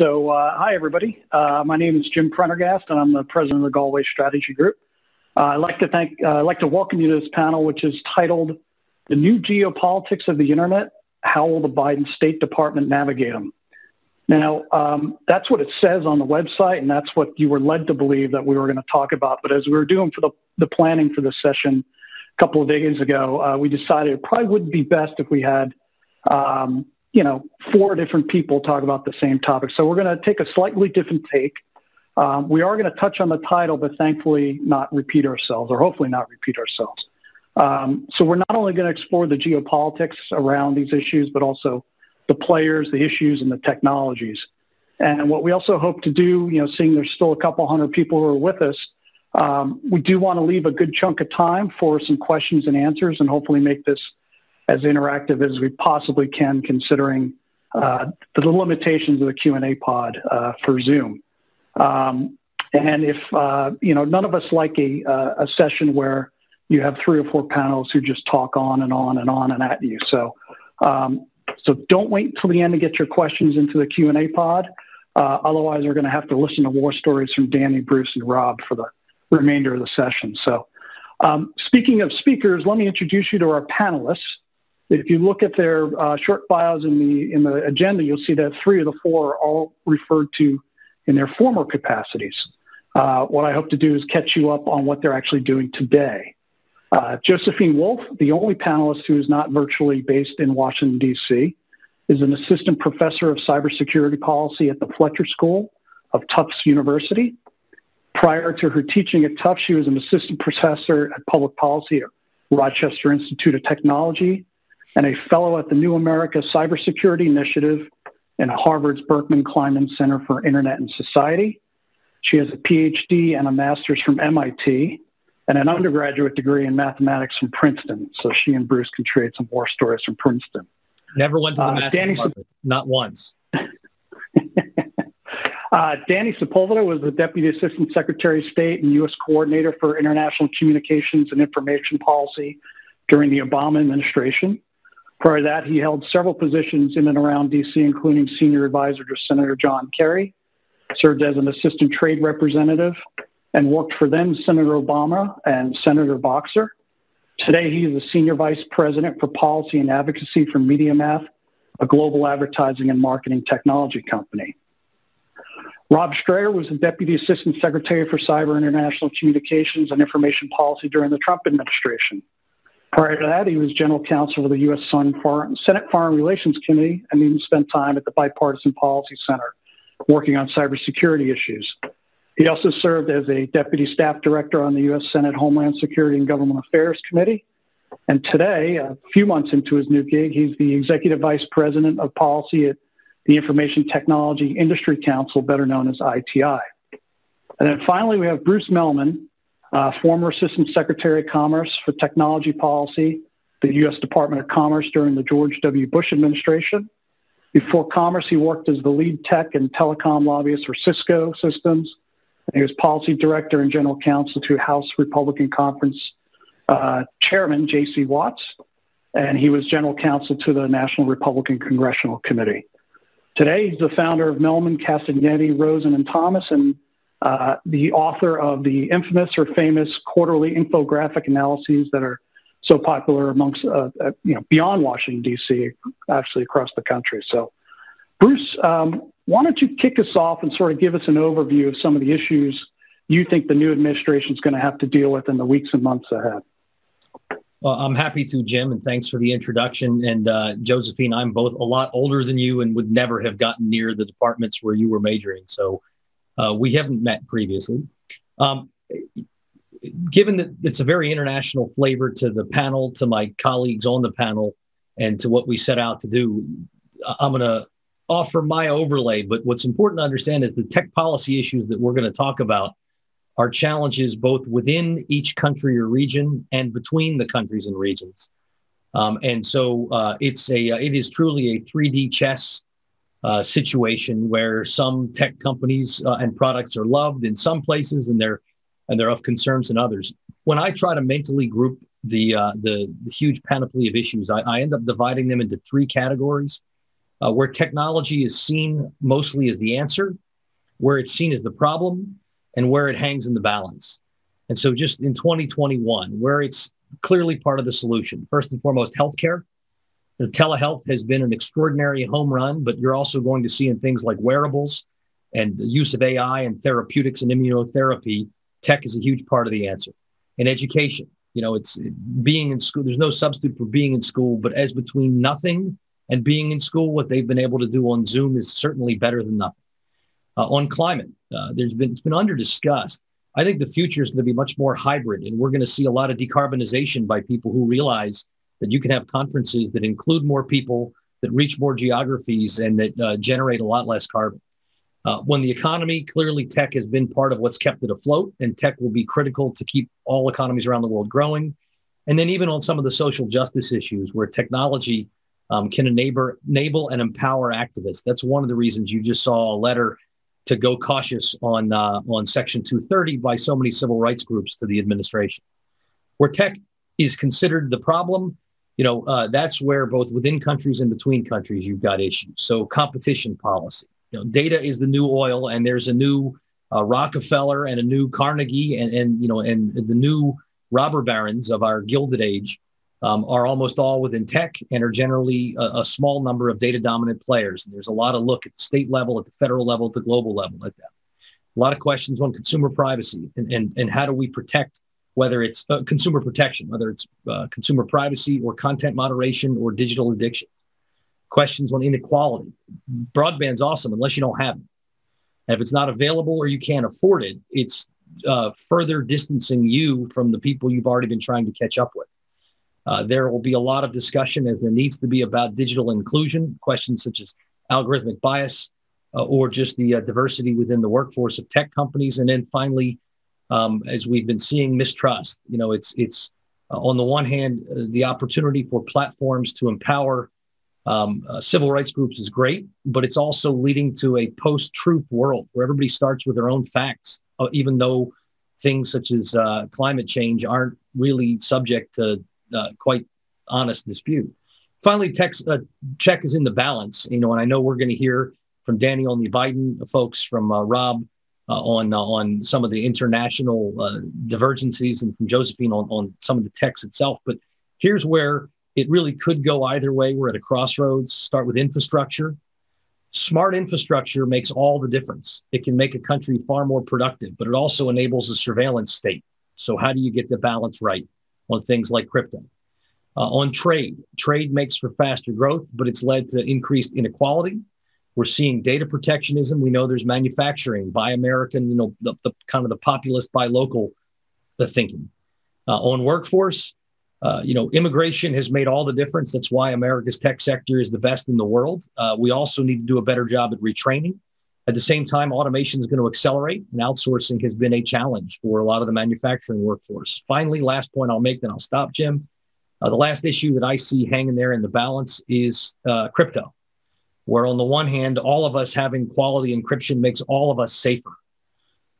So, uh, hi, everybody. Uh, my name is Jim Prendergast, and I'm the president of the Galway Strategy Group. Uh, I'd like to thank, uh, I'd like to welcome you to this panel, which is titled "The New Geopolitics of the Internet: How Will the Biden State Department Navigate Them?" Now, um, that's what it says on the website, and that's what you were led to believe that we were going to talk about. But as we were doing for the, the planning for this session a couple of days ago, uh, we decided it probably wouldn't be best if we had um, you know, four different people talk about the same topic. So we're going to take a slightly different take. Um, we are going to touch on the title, but thankfully not repeat ourselves, or hopefully not repeat ourselves. Um, so we're not only going to explore the geopolitics around these issues, but also the players, the issues, and the technologies. And what we also hope to do, you know, seeing there's still a couple hundred people who are with us, um, we do want to leave a good chunk of time for some questions and answers, and hopefully make this as interactive as we possibly can, considering uh, the limitations of the Q&A pod uh, for Zoom. Um, and if, uh, you know, none of us like a, uh, a session where you have three or four panels who just talk on and on and on and at you. So, um, so don't wait until the end to get your questions into the Q&A pod. Uh, otherwise, we're going to have to listen to war stories from Danny, Bruce, and Rob for the remainder of the session. So um, speaking of speakers, let me introduce you to our panelists. If you look at their uh, short bios in the in the agenda, you'll see that three of the four are all referred to in their former capacities. Uh, what I hope to do is catch you up on what they're actually doing today. Uh, Josephine Wolff, the only panelist who is not virtually based in Washington, D.C., is an assistant professor of cybersecurity policy at the Fletcher School of Tufts University. Prior to her teaching at Tufts, she was an assistant professor at public policy at Rochester Institute of Technology and a fellow at the New America Cybersecurity Initiative and Harvard's Berkman Klein Center for Internet and Society. She has a PhD and a master's from MIT and an undergraduate degree in mathematics from Princeton. So she and Bruce can trade some war stories from Princeton. Never went to the uh, math Danny department, not once. uh, Danny Sepulveda was the Deputy Assistant Secretary of State and U.S. Coordinator for International Communications and Information Policy during the Obama administration. Prior to that, he held several positions in and around D.C., including senior advisor to Senator John Kerry, served as an assistant trade representative, and worked for then Senator Obama and Senator Boxer. Today, he is the senior vice president for policy and advocacy for MediaMath, a global advertising and marketing technology company. Rob Strayer was the Deputy Assistant Secretary for Cyber International Communications and Information Policy during the Trump administration. Prior to that, he was general counsel for the U.S. Senate Foreign Relations Committee and even spent time at the Bipartisan Policy Center working on cybersecurity issues. He also served as a deputy staff director on the U.S. Senate Homeland Security and Government Affairs Committee. And today, a few months into his new gig, he's the executive vice president of policy at the Information Technology Industry Council, better known as ITI. And then finally, we have Bruce Mehlman, uh, former Assistant Secretary of Commerce for Technology Policy, the U.S. Department of Commerce during the George W. Bush administration. Before Commerce, he worked as the lead tech and telecom lobbyist for Cisco Systems. And he was policy director and general counsel to House Republican Conference uh, Chairman J.C. Watts, and he was general counsel to the National Republican Congressional Committee. Today, he's the founder of Mehlman, Castagnetti, Rosen, and Thomas, and uh, the author of the infamous or famous quarterly infographic analyses that are so popular amongst, uh, uh, you know, beyond Washington, D.C., actually across the country. So, Bruce, um, why don't you kick us off and sort of give us an overview of some of the issues you think the new administration is going to have to deal with in the weeks and months ahead? Well, I'm happy to, Jim, and thanks for the introduction. And uh, Josephine, I'm both a lot older than you and would never have gotten near the departments where you were majoring. So uh, we haven't met previously. Um, given that it's a very international flavor to the panel, to my colleagues on the panel, and to what we set out to do, I'm going to offer my overlay. But what's important to understand is the tech policy issues that we're going to talk about are challenges both within each country or region and between the countries and regions. Um, and so uh, it's a uh, it is truly a 3D chess uh, situation where some tech companies uh, and products are loved in some places and they're and they're of concerns in others. When I try to mentally group the uh, the, the, huge panoply of issues, I, I, end up dividing them into three categories. uh, where technology is seen mostly as the answer, where it's seen as the problem, and where it hangs in the balance. And so, just in 2021, where it's clearly part of the solution, first and foremost, healthcare. You know, telehealth has been an extraordinary home run, but you're also going to see in things like wearables and the use of AI and therapeutics and immunotherapy, tech is a huge part of the answer. In education, you know, it's being in school. There's no substitute for being in school, but as between nothing and being in school, what they've been able to do on Zoom is certainly better than nothing. Uh, on climate, uh, there's been it's been under discussed. I think the future is going to be much more hybrid, and we're going to see a lot of decarbonization by people who realize that you can have conferences that include more people, that reach more geographies, and that uh, generate a lot less carbon. Uh, when the economy, clearly tech has been part of what's kept it afloat, and tech will be critical to keep all economies around the world growing. And then, even on some of the social justice issues where technology um, can enable, enable and empower activists. That's one of the reasons you just saw a letter to go cautious on, uh, on Section 230 by so many civil rights groups to the administration. Where tech is considered the problem, you know, uh, that's where both within countries and between countries you've got issues. So competition policy you know, data is the new oil, and there's a new uh, Rockefeller and a new Carnegie, and and you know, and the new robber barons of our gilded age um, are almost all within tech and are generally a, a, small number of data dominant players. And there's a lot of look at the state level, at the federal level, at the global level at that. A lot of questions on consumer privacy and, and, and how do we protect whether it's uh, consumer protection, whether it's uh, consumer privacy or content moderation or digital addiction questions on inequality. Broadband's awesome unless you don't have it. And if it's not available or you can't afford it, it's uh, further distancing you from the people you've already been trying to catch up with. Uh, there will be a lot of discussion, as there needs to be, about digital inclusion, questions such as algorithmic bias uh, or just the uh, diversity within the workforce of tech companies. And then finally, um, as we've been seeing, mistrust. You know, it's it's uh, on the one hand uh, the opportunity for platforms to empower um, uh, civil rights groups is great, but it's also leading to a post truth world where everybody starts with their own facts, uh, even though things such as uh, climate change aren't really subject to uh, quite honest dispute. Finally, text, check is in the balance, you know, and I know we're going to hear from Daniel and the Biden folks, from Rob Uh, on uh, on some of the international uh, divergencies, and from Josephine on, on some of the text itself. But here's where it really could go either way. We're at a crossroads. Start with infrastructure. Smart infrastructure makes all the difference. It can make a country far more productive, but it also enables a surveillance state. So, how do you get the balance right on things like crypto? Uh, on trade, trade makes for faster growth, but it's led to increased inequality. We're seeing data protectionism. We know there's manufacturing, buy American, you know, the, the kind of the populist, buy local, the thinking. Uh, on workforce, uh, you know, immigration has made all the difference. That's why America's tech sector is the best in the world. Uh, we also need to do a better job at retraining. At the same time, automation is going to accelerate, and outsourcing has been a challenge for a lot of the manufacturing workforce. Finally, last point I'll make, then I'll stop, Jim. Uh, the last issue that I see hanging there in the balance is uh, crypto, where on the one hand, all of us having quality encryption makes all of us safer.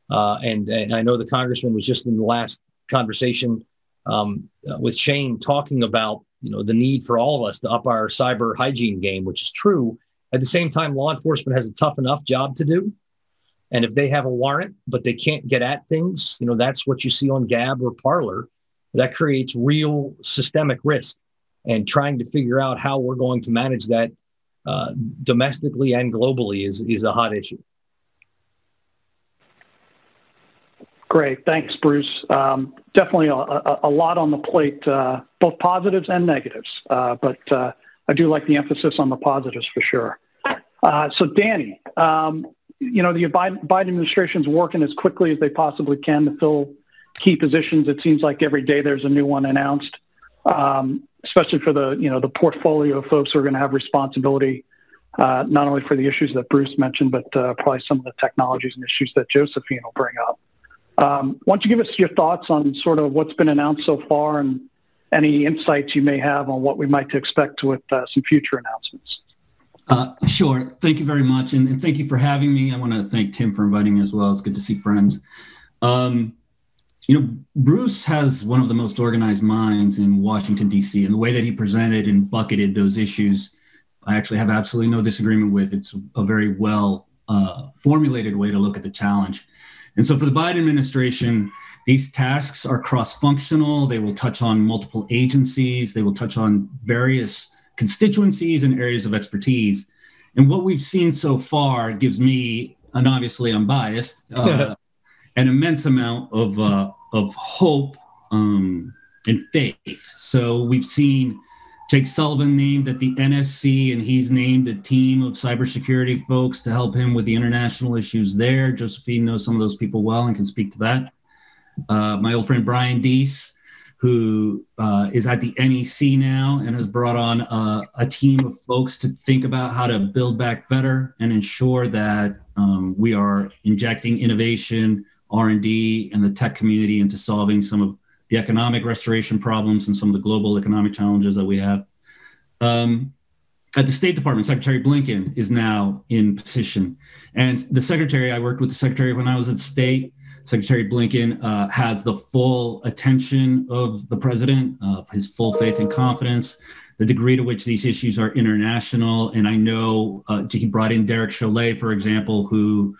Uh, and, and I know the congressman was just in the last conversation um, with Shane talking about you know the need for all of us to up our cyber hygiene game, which is true. At the same time, law enforcement has a tough enough job to do. And if they have a warrant, but they can't get at things, you know, that's what you see on Gab or Parler. That creates real systemic risk. And trying to figure out how we're going to manage that uh, domestically and globally is, is a hot issue. Great. Thanks, Bruce. Um, definitely a, a, a, lot on the plate, uh, both positives and negatives. Uh, but uh, I do like the emphasis on the positives for sure. Uh, so, Danny, um, you know, the Biden, Biden administration is working as quickly as they possibly can to fill key positions. It seems like every day there's a new one announced, um, especially for the, you know, the portfolio of folks who are going to have responsibility uh, not only for the issues that Bruce mentioned, but uh, probably some of the technologies and issues that Josephine will bring up. Um, why don't you give us your thoughts on sort of what's been announced so far and any insights you may have on what we might expect with uh, some future announcements? Uh, sure. Thank you very much. And, and, thank you for having me. I want to thank Tim for inviting me as well. It's good to see friends. Um, you know, Bruce has one of the most organized minds in Washington, D.C., and the way that he presented and bucketed those issues I actually have absolutely no disagreement with. It's a very well uh, formulated way to look at the challenge. And so for the Biden administration, these tasks are cross functional. They will touch on multiple agencies, they will touch on various constituencies and areas of expertise. And what we've seen so far gives me, and obviously I'm biased, uh, an immense amount of, uh, of hope um, and faith. So we've seen Jake Sullivan named at the NSC, and he's named a team of cybersecurity folks to help him with the international issues there. Josephine knows some of those people well and can speak to that. Uh, my old friend Brian Deese, who uh, is at the NEC now and has brought on uh, a team of folks to think about how to build back better and ensure that um, we are injecting innovation, R&D, and the tech community into solving some of the economic restoration problems and some of the global economic challenges that we have. Um, at the State Department, Secretary Blinken is now in position. And the secretary, I worked with the secretary when I was at state. Secretary Blinken uh, has the full attention of the president, uh, his full faith and confidence, the degree to which these issues are international. And I know uh, he brought in Derek Chollet, for example, who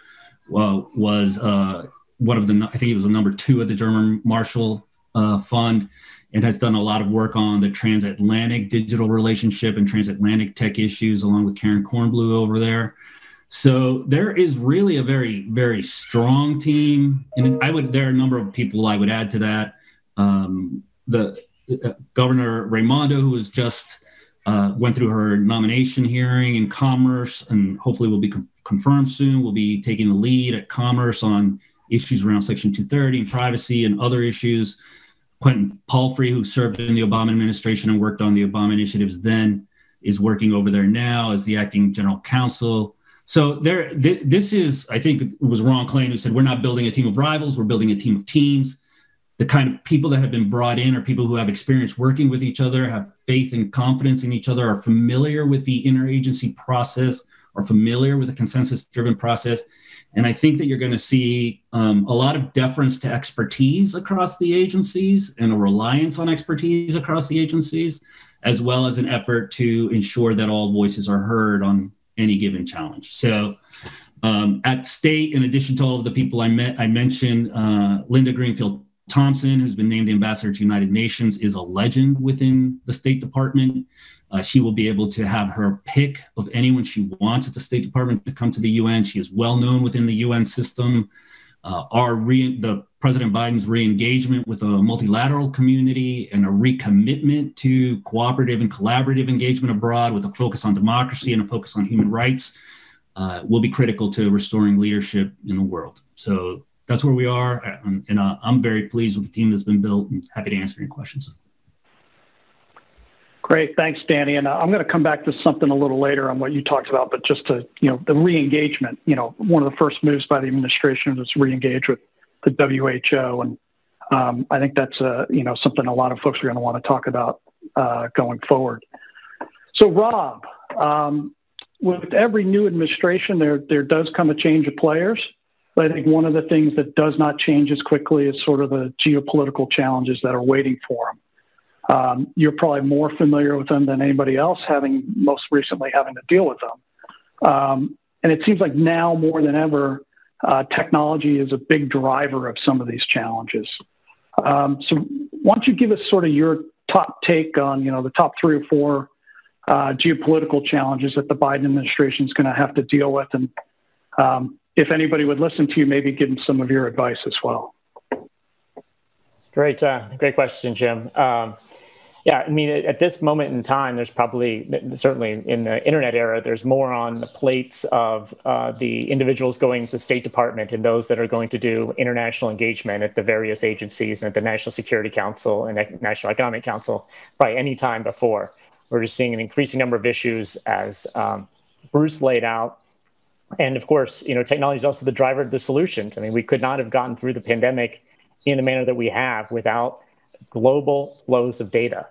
uh, was uh, one of the, I think he was the number two at the German Marshall uh, Fund and has done a lot of work on the transatlantic digital relationship and transatlantic tech issues, along with Karen Kornbluh over there. So there is really a very, very strong team, and I would there are a number of people I would add to that. Um, the uh, Governor Raimondo, who was just uh, went through her nomination hearing in Commerce, and hopefully will be confirmed soon. Will be taking the lead at Commerce on issues around Section 230 and privacy and other issues. Quentin Palfrey, who served in the Obama administration and worked on the Obama initiatives then, is working over there now as the acting general counsel. So there, th- this is, I think, it was Ron Klain who said, "We're not building a team of rivals. We're building a team of teams." The kind of people that have been brought in are people who have experience working with each other, have faith and confidence in each other, are familiar with the interagency process, are familiar with the consensus-driven process, and I think that you're going to see um, a lot of deference to expertise across the agencies and a reliance on expertise across the agencies, as well as an effort to ensure that all voices are heard on any given challenge. So, um, at state, in addition to all of the people I met, I mentioned uh, Linda Greenfield Thompson, who's been named the ambassador to United Nations, is a legend within the State Department. Uh, she will be able to have her pick of anyone she wants at the State Department to come to the UN. She is well known within the UN system. Uh, our re- the President Biden's re-engagement with a multilateral community and a recommitment to cooperative and collaborative engagement abroad with a focus on democracy and a focus on human rights uh, will be critical to restoring leadership in the world. So that's where we are, and, and uh, I'm very pleased with the team that's been built and happy to answer any questions. Great. Thanks, Danny. And uh, I'm going to come back to something a little later on what you talked about, but just to, you know, the re-engagement, you know, one of the first moves by the administration was re-engage with the WHO. And um, I think that's, uh, you know, something a lot of folks are going to want to talk about uh, going forward. So, Rob, um, with every new administration, there, there does come a change of players. But I think one of the things that does not change as quickly is sort of the geopolitical challenges that are waiting for them. Um, you're probably more familiar with them than anybody else, having most recently having to deal with them. Um, and it seems like now more than ever, uh, technology is a big driver of some of these challenges. Um, so, why don't you give us sort of your top take on, you know, the top three or four uh, geopolitical challenges that the Biden administration is going to have to deal with, and um, if anybody would listen to you, maybe give them some of your advice as well. Great, uh, great question, Jim. Um, yeah, I mean, at this moment in time, there's probably certainly in the internet era, there's more on the plates of uh, the individuals going to the State Department and those that are going to do international engagement at the various agencies and at the National Security Council and National Economic Council by any time before. We're just seeing an increasing number of issues as um, Bruce laid out. And of course, you know, technology is also the driver of the solutions. I mean, we could not have gotten through the pandemic in the manner that we have without global flows of data.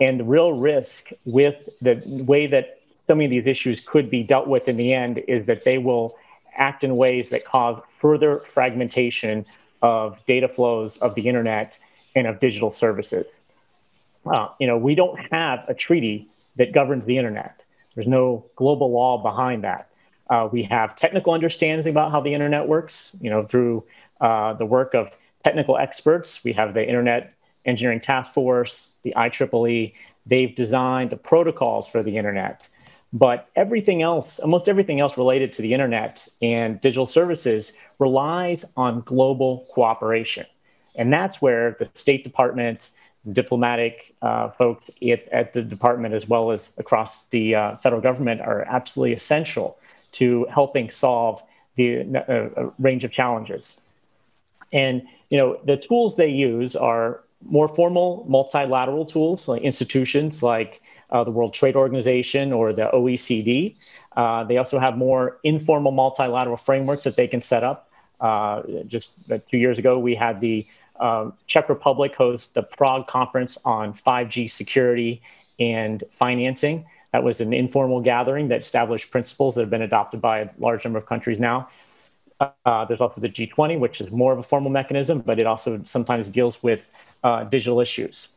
And the real risk with the way that so many of these issues could be dealt with in the end is that they will act in ways that cause further fragmentation of data flows of the internet and of digital services. Uh, you know, we don't have a treaty that governs the internet. There's no global law behind that. Uh, we have technical understanding about how the internet works, you know, through uh, the work of technical experts. We have the Internet Engineering Task Force, the IEEE. They've designed the protocols for the internet. But everything else, almost everything else related to the internet and digital services relies on global cooperation. And that's where the State Department, diplomatic uh, folks at, at, the department, as well as across the uh, federal government, are absolutely essential to helping solve the uh, range of challenges. And you know the tools they use are more formal multilateral tools like institutions like uh, the World Trade Organization or the OECD. Uh, they also have more informal multilateral frameworks that they can set up. Uh, just two years ago, we had the um, Czech Republic host the Prague Conference on 5G security and financing. That was an informal gathering that established principles that have been adopted by a large number of countries now. Uh, there's also the G20, which is more of a formal mechanism, but it also sometimes deals with uh, digital issues.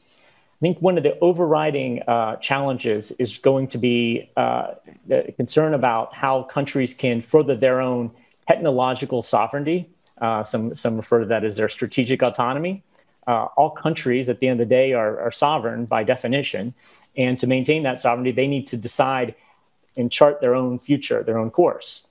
I think one of the overriding uh, challenges is going to be uh, the concern about how countries can further their own technological sovereignty. Uh, some, some refer to that as their strategic autonomy. Uh, all countries, at the end of the day, are, are sovereign by definition. And to maintain that sovereignty, they need to decide and chart their own future, their own course.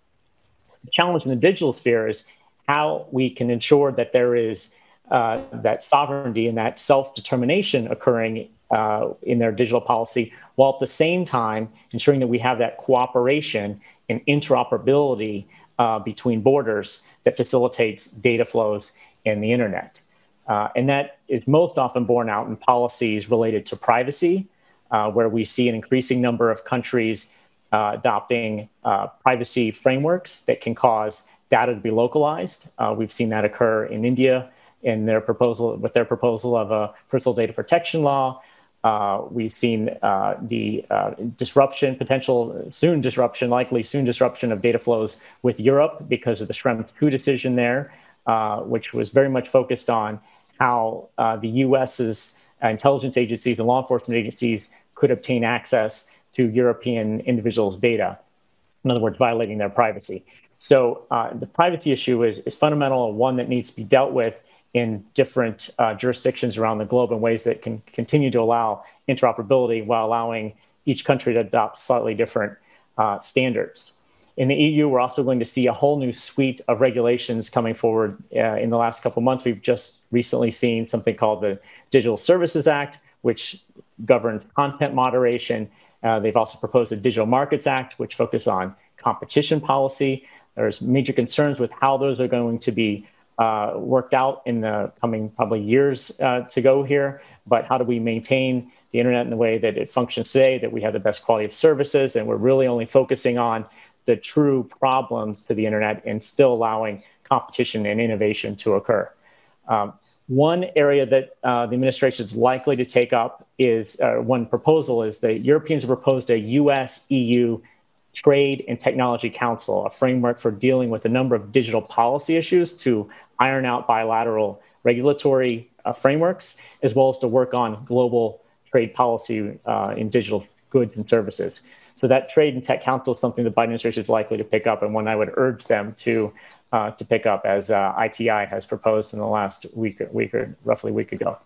The challenge in the digital sphere is how we can ensure that there is uh, that sovereignty and that self determination occurring uh, in their digital policy, while at the same time ensuring that we have that cooperation and interoperability uh, between borders that facilitates data flows in the internet. Uh, and that is most often borne out in policies related to privacy, uh, where we see an increasing number of countries adopting privacy frameworks that can cause data to be localized. we've seen that occur in India in their proposal with their proposal of a personal data protection law. Uh, we've seen uh, the uh, disruption, potential soon disruption, likely soon disruption of data flows with Europe because of the Schrems II decision there, uh, which was very much focused on how uh, the US's intelligence agencies and law enforcement agencies could obtain access to European individuals' data. In other words, violating their privacy. So uh, the privacy issue is, is fundamental and one that needs to be dealt with in different uh, jurisdictions around the globe in ways that can continue to allow interoperability while allowing each country to adopt slightly different uh, standards. In the EU, we're also going to see a whole new suite of regulations coming forward uh, in the last couple months. We've just recently seen something called the Digital Services Act, which governs content moderation. Uh, they've also proposed a Digital Markets Act, which focuses on competition policy. There's major concerns with how those are going to be uh, worked out in the coming probably years uh, to go here. But how do we maintain the internet in the way that it functions today, that we have the best quality of services, and we're really only focusing on the true problems to the internet and still allowing competition and innovation to occur. Um, one area that uh, the administration is likely to take up is uh, one proposal is the Europeans proposed a US EU Trade and Technology Council, a framework for dealing with a number of digital policy issues to iron out bilateral regulatory uh, frameworks, as well as to work on global trade policy uh, in digital goods and services. So that Trade and Tech Council is something the Biden administration is likely to pick up, and one I would urge them to uh, to pick up, as ITI uh, has proposed in the last week, week or roughly a week ago.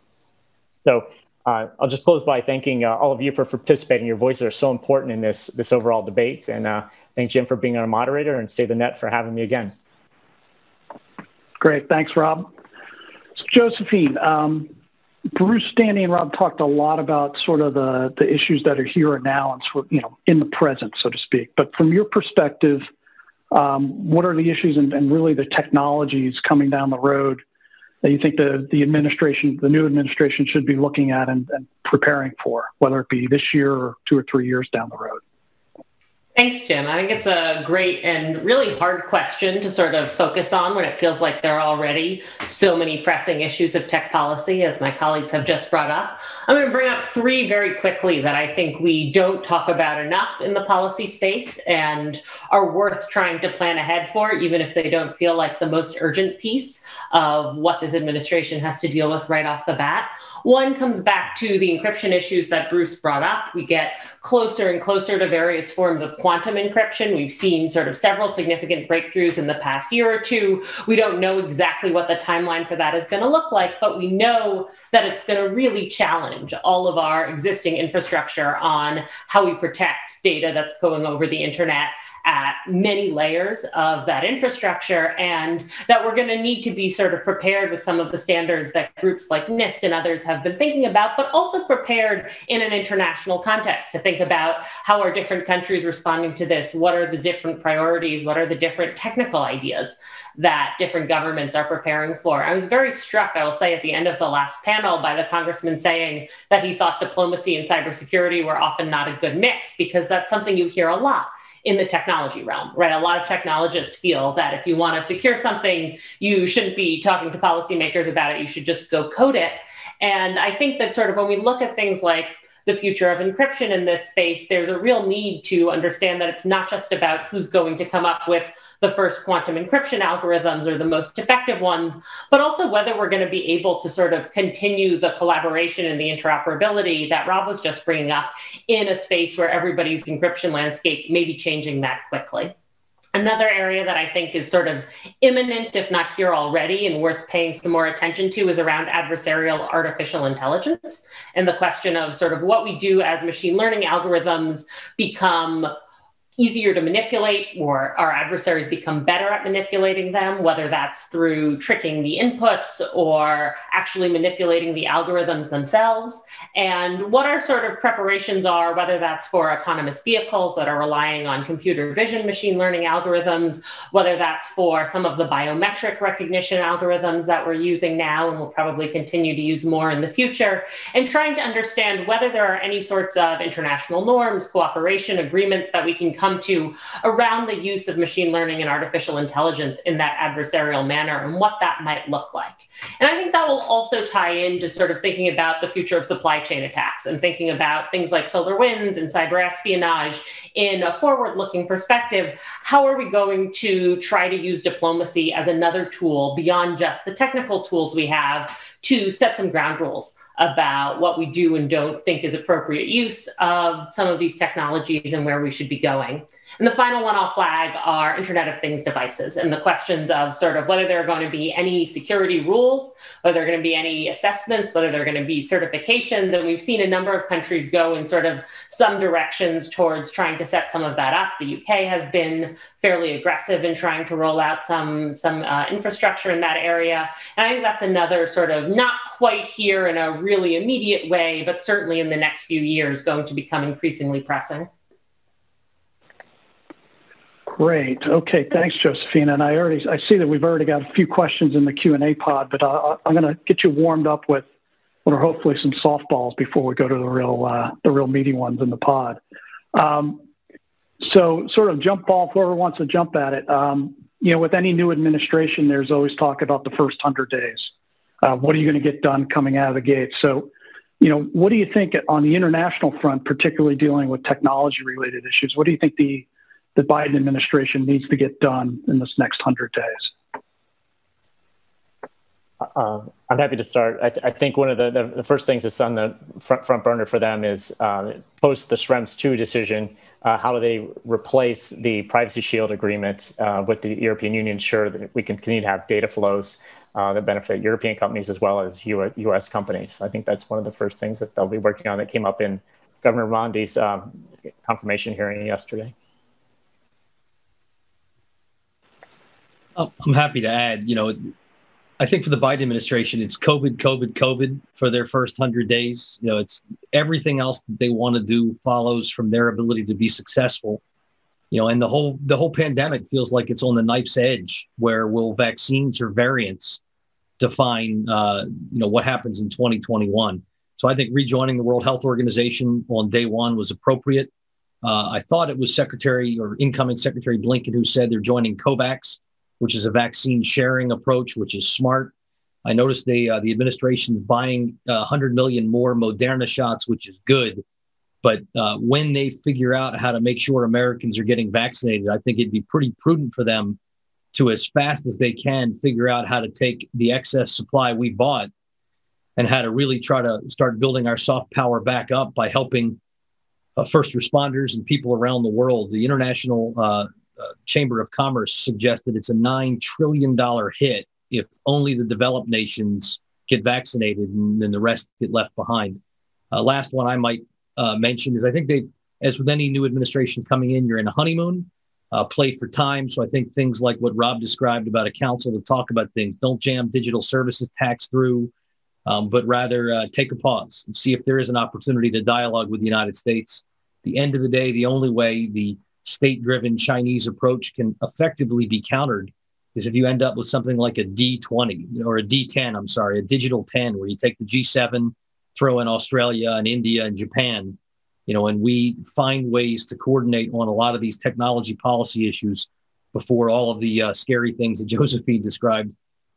So uh, I'll just close by thanking uh, all of you for, for, participating. Your voices are so important in this this overall debate, and uh, thank Jim for being our moderator and Save the Net for having me again. Great, thanks, Rob. So Josephine, um, Bruce, Danny, and Rob talked a lot about sort of the the issues that are here and now, and sort of, you know in the present, so to speak. But from your perspective, um, what are the issues and, and really the technologies coming down the road? that you think the, the administration, the new administration should be looking at and, and preparing for, whether it be this year or two or three years down the road? Thanks, Jim. I think it's a great and really hard question to sort of focus on when it feels like there are already so many pressing issues of tech policy, as my colleagues have just brought up. I'm going to bring up three very quickly that I think we don't talk about enough in the policy space and are worth trying to plan ahead for, even if they don't feel like the most urgent piece of what this administration has to deal with right off the bat. One comes back to the encryption issues that Bruce brought up. We get closer and closer to various forms of quantum encryption. We've seen sort of several significant breakthroughs in the past year or two. We don't know exactly what the timeline for that is going to look like, but we know that it's going to really challenge all of our existing infrastructure on how we protect data that's going over the internet at many layers of that infrastructure and that we're going to need to be sort of prepared with some of the standards that groups like NIST and others have been thinking about, but also prepared in an international context to think about how are different countries responding to this? What are the different priorities? What are the different technical ideas? that different governments are preparing for. I was very struck, I will say, at the end of the last panel by the congressman saying that he thought diplomacy and cybersecurity were often not a good mix because that's something you hear a lot in the technology realm, right? A lot of technologists feel that if you want to secure something, you shouldn't be talking to policymakers about it. You should just go code it. And I think that sort of when we look at things like the future of encryption in this space, there's a real need to understand that it's not just about who's going to come up with the first quantum encryption algorithms or the most effective ones, but also whether we're going to be able to sort of continue the collaboration and the interoperability that Rob was just bringing up in a space where everybody's encryption landscape may be changing that quickly. Another area that I think is sort of imminent, if not here already, and worth paying some more attention to is around adversarial artificial intelligence and the question of sort of what we do as machine learning algorithms become easier to manipulate or our adversaries become better at manipulating them, whether that's through tricking the inputs or actually manipulating the algorithms themselves, and what our sort of preparations are, whether that's for autonomous vehicles that are relying on computer vision machine learning algorithms, whether that's for some of the biometric recognition algorithms that we're using now and will probably continue to use more in the future, and trying to understand whether there are any sorts of international norms, cooperation agreements that we can come come to around the use of machine learning and artificial intelligence in that adversarial manner and what that might look like. And I think that will also tie into sort of thinking about the future of supply chain attacks and thinking about things like SolarWinds and cyber espionage in a forward looking perspective. How are we going to try to use diplomacy as another tool beyond just the technical tools we have to set some ground rules about what we do and don't think is appropriate use of some of these technologies and where we should be going. And the final one I'll flag are Internet of Things devices and the questions of sort of whether there are going to be any security rules, whether there are going to be any assessments, whether there are going to be certifications. And we've seen a number of countries go in sort of some directions towards trying to set some of that up. The UK has been fairly aggressive in trying to roll out some, some uh, infrastructure in that area. And I think that's another sort of not quite here in a really immediate way, but certainly in the next few years going to become increasingly pressing. Great. Okay. Thanks, Josephine. And I already I see that we've already got a few questions in the Q and A pod, but uh, I'm going to get you warmed up with what are hopefully some softballs before we go to the real uh, the real meaty ones in the pod. Um, so, sort of jump ball. Whoever wants to jump at it. Um, you know, with any new administration, there's always talk about the first hundred days. Uh, what are you going to get done coming out of the gate? So, you know, what do you think on the international front, particularly dealing with technology related issues? What do you think the the Biden administration needs to get done in this next 100 days? Uh, I'm happy to start. I, th- I think one of the, the, the, first things that's on the front, front burner for them is uh, post the Schrems 2 decision, uh, how do they replace the Privacy Shield agreement uh, with the European Union, ensure that we continue to have data flows uh, that benefit European companies as well as US companies. I think that's one of the first things that they'll be working on that came up in Governor Mondi's um, confirmation hearing yesterday. I'm happy to add, you know, I think for the Biden administration, it's COVID, COVID, COVID for their first 100 days. You know, it's everything else that they want to do follows from their ability to be successful. You know, and the whole the whole pandemic feels like it's on the knife's edge where will vaccines or variants define uh, you know what happens in 2021. So I think rejoining the World Health Organization on day one was appropriate. Uh, I thought it was Secretary or incoming Secretary Blinken who said they're joining COVAX, which is a vaccine sharing approach, which is smart. I noticed they, uh, the administration is buying uh, 100 million more Moderna shots, which is good. But uh, when they figure out how to make sure Americans are getting vaccinated, I think it'd be pretty prudent for them to, as fast as they can, figure out how to take the excess supply we bought and how to really try to start building our soft power back up by helping uh, first responders and people around the world. The International uh, Chamber of Commerce suggested it's a $9 trillion hit if only the developed nations get vaccinated and then the rest get left behind. Uh, last one I might uh, mention is I think they've, as with any new administration coming in, you're in a honeymoon, uh, play for time. So I think things like what Rob described about a council to talk about things, don't jam digital services tax through, um, but rather uh, take a pause and see if there is an opportunity to dialogue with the United States. At the end of the day, the only way the state driven Chinese approach can effectively be countered is if you end up with something like a D20 or a D10, I'm sorry, a digital 10, where you take the G7, throw in Australia and India and Japan, you know, and we find ways to coordinate on a lot of these technology policy issues before all of the uh, scary things that Josephine described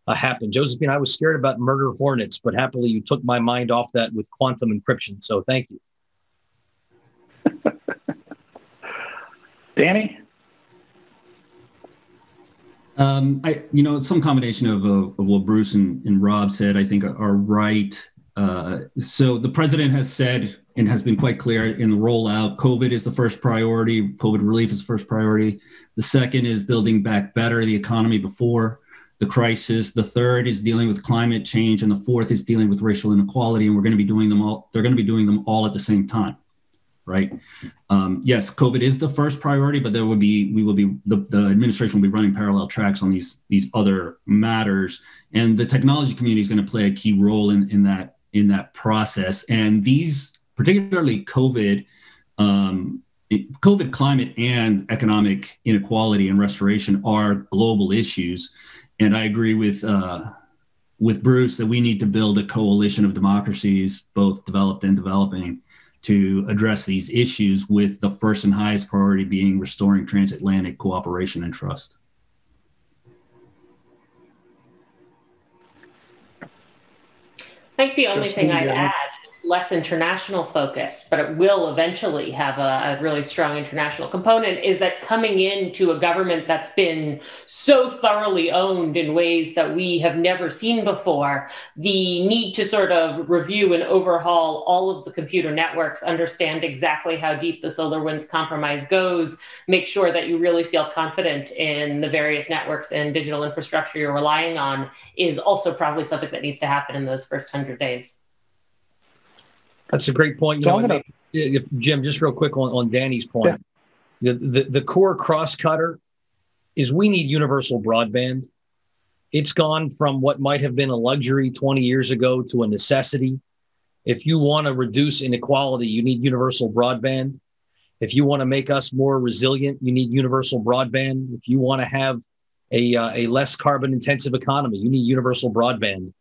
uh, happen. Josephine, I was scared about murder hornets, but happily you took my mind off that with quantum encryption. So thank you. Danny? Um, I, you know, some combination of, uh, of what Bruce and, and Rob said, I think are, right. Uh, so the president has said and has been quite clear in the rollout, COVID is the first priority. COVID relief is the first priority. The second is building back better the economy before the crisis. The third is dealing with climate change, and the fourth is dealing with racial inequality. And we're going to be doing them all. They're going to be doing them all at the same time right? Um, yes, COVID is the first priority, but there will be we will be the, the administration will be running parallel tracks on these these other matters, and the technology community is going to play a key role in in that in that process. And these, particularly COVID. Um, COVID climate and economic inequality and restoration are global issues, and I agree with uh, with Bruce that we need to build a coalition of democracies, both developed and developing, to address these issues, with the first and highest priority being restoring transatlantic cooperation and trust. I think the only thing I'd add less international focused, but it will eventually have a, a, really strong international component, is that coming into a government that's been so thoroughly owned in ways that we have never seen before, the need to sort of review and overhaul all of the computer networks, understand exactly how deep the SolarWinds compromise goes, make sure that you really feel confident in the various networks and digital infrastructure you're relying on, is also probably something that needs to happen in those first 100 days. That's a great point. You know, gonna, if Jim, just real quick on, on Danny's point, yeah. the, the the core cross cutter is we need universal broadband. It's gone from what might have been a luxury 20 years ago to a necessity. If you want to reduce inequality, you need universal broadband. If you want to make us more resilient, you need universal broadband. If you want to have a, uh, a less carbon intensive economy, you need universal broadband.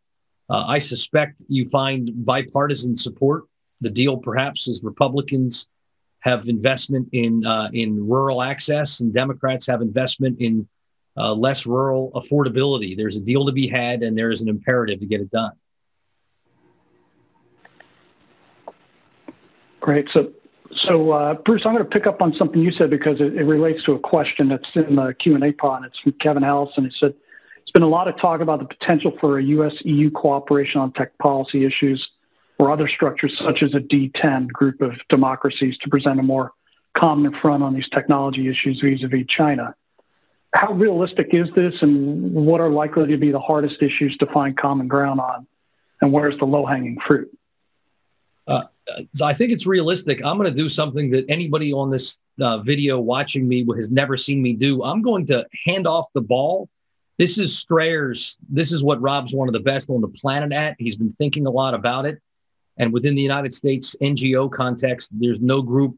Uh, I suspect you find bipartisan support the deal perhaps is Republicans have investment in uh, in rural access and Democrats have investment in uh, less rural affordability. There's a deal to be had, and there is an imperative to get it done. Great. So, so uh, Bruce, I'm going to pick up on something you said because it, it relates to a question that's in the Q and A pod. It's from Kevin Allison. He said, "It's been a lot of talk about the potential for a U.S. EU cooperation on tech policy issues." Or other structures such as a D10 group of democracies to present a more common front on these technology issues vis-a-vis China. How realistic is this and what are likely to be the hardest issues to find common ground on? And where's the low-hanging fruit? Uh, I think it's realistic. I'm going to do something that anybody on this uh, video watching me has never seen me do. I'm going to hand off the ball. This is Strayer's. This is what Rob's one of the best on the planet at. He's been thinking a lot about it. And within the United States NGO context, there's no group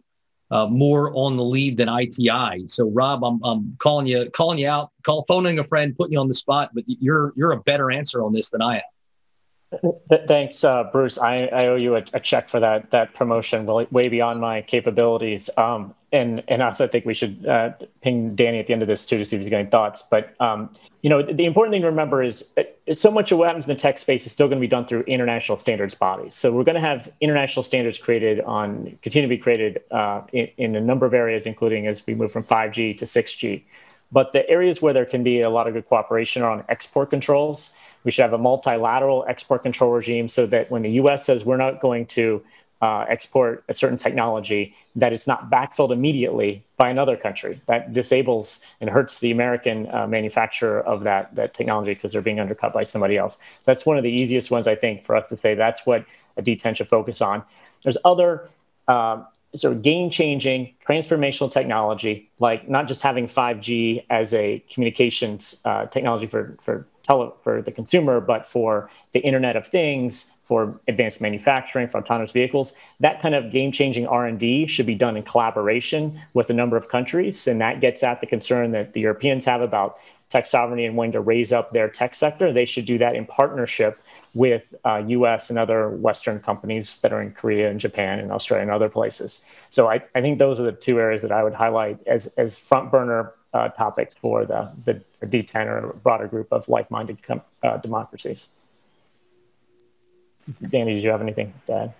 uh, more on the lead than ITI. So, Rob, I'm, I'm calling you calling you out, call, phoning a friend, putting you on the spot, but you're you're a better answer on this than I am. Thanks, uh, Bruce. I, I, owe you a, a, check for that that promotion, way beyond my capabilities. Um, and and also I think we should uh, ping Danny at the end of this too to see if he's got any thoughts. But um, you know, the important thing to remember is uh, so much of what happens in the tech space is still going to be done through international standards bodies. So we're going to have international standards created on continue to be created uh, in, in a number of areas, including as we move from 5G to 6G. But the areas where there can be a lot of good cooperation are on export controls. We should have a multilateral export control regime so that when the US says we're not going to uh, export a certain technology, that it's not backfilled immediately by another country. That disables and hurts the American uh, manufacturer of that, that technology because they're being undercut by somebody else. That's one of the easiest ones, I think, for us to say that's what a D10 should focus on. There's other um, sort of game changing transformational technology, like not just having 5G as a communications uh, technology for, for, tele- for the consumer, but for the Internet of Things, for advanced manufacturing, for autonomous vehicles. That kind of game changing R&D should be done in collaboration with a number of countries. And that gets at the concern that the Europeans have about tech sovereignty and wanting to raise up their tech sector. They should do that in partnership with uh, US and other Western companies that are in Korea and Japan and Australia and other places. So I, I think those are the two areas that I would highlight as, as front burner uh, topics for the, the, the, D10 or a broader group of like-minded uh, democracies. Danny, did you have anything to add?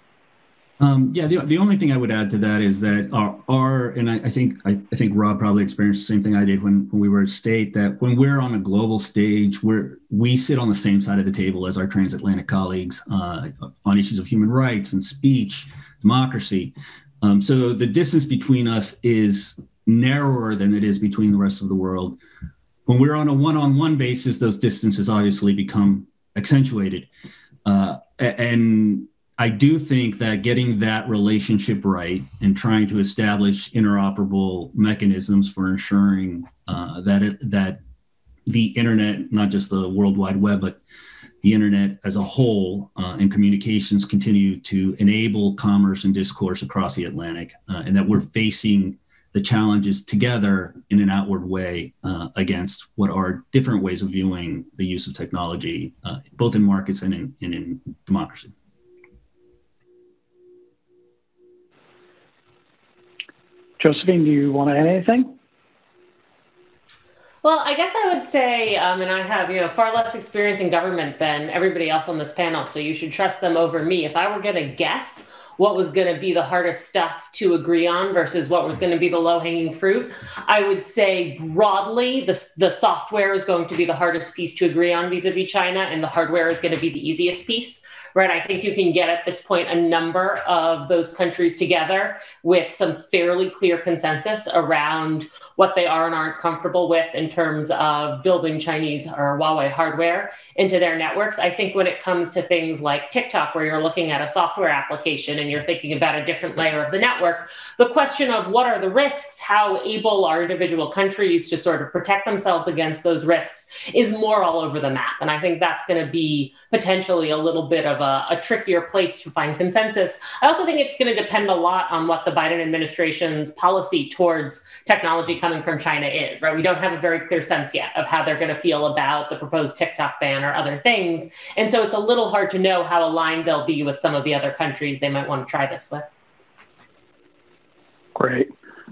Um, yeah, the, the only thing I would add to that is that our, our and I, I think I, I, think Rob probably experienced the same thing I did when, when we were at state that when we're on a global stage, we're we sit on the same side of the table as our transatlantic colleagues uh, on issues of human rights and speech, democracy. Um, so the distance between us is narrower than it is between the rest of the world. When we're on a one-on-one basis, those distances obviously become accentuated, uh, and I do think that getting that relationship right and trying to establish interoperable mechanisms for ensuring uh, that it, that the internet, not just the World Wide Web, but the internet as a whole uh, and communications continue to enable commerce and discourse across the Atlantic, uh, and that we're facing the challenges together in an outward way uh, against what are different ways of viewing the use of technology, uh, both in markets and in, and in democracy. Josephine, do you want to add anything? Well, I guess I would say, um, and I have you know far less experience in government than everybody else on this panel, so you should trust them over me. If I were going to guess what was going to be the hardest stuff to agree on versus what was going to be the low hanging fruit, I would say broadly the the software is going to be the hardest piece to agree on vis-a-vis China, and the hardware is going to be the easiest piece right? I think you can get at this point a number of those countries together with some fairly clear consensus around what they are and aren't comfortable with in terms of building Chinese or Huawei hardware into their networks. I think when it comes to things like TikTok, where you're looking at a software application and you're thinking about a different layer of the network, the question of what are the risks, how able are individual countries to sort of protect themselves against those risks is more all over the map. And I think that's going to be potentially a little bit of a, a trickier place to find consensus. I also think it's going to depend a lot on what the Biden administration's policy towards technology coming from China is, right? We don't have a very clear sense yet of how they're going to feel about the proposed TikTok ban or other things. And so it's a little hard to know how aligned they'll be with some of the other countries they might want to try this with. Great.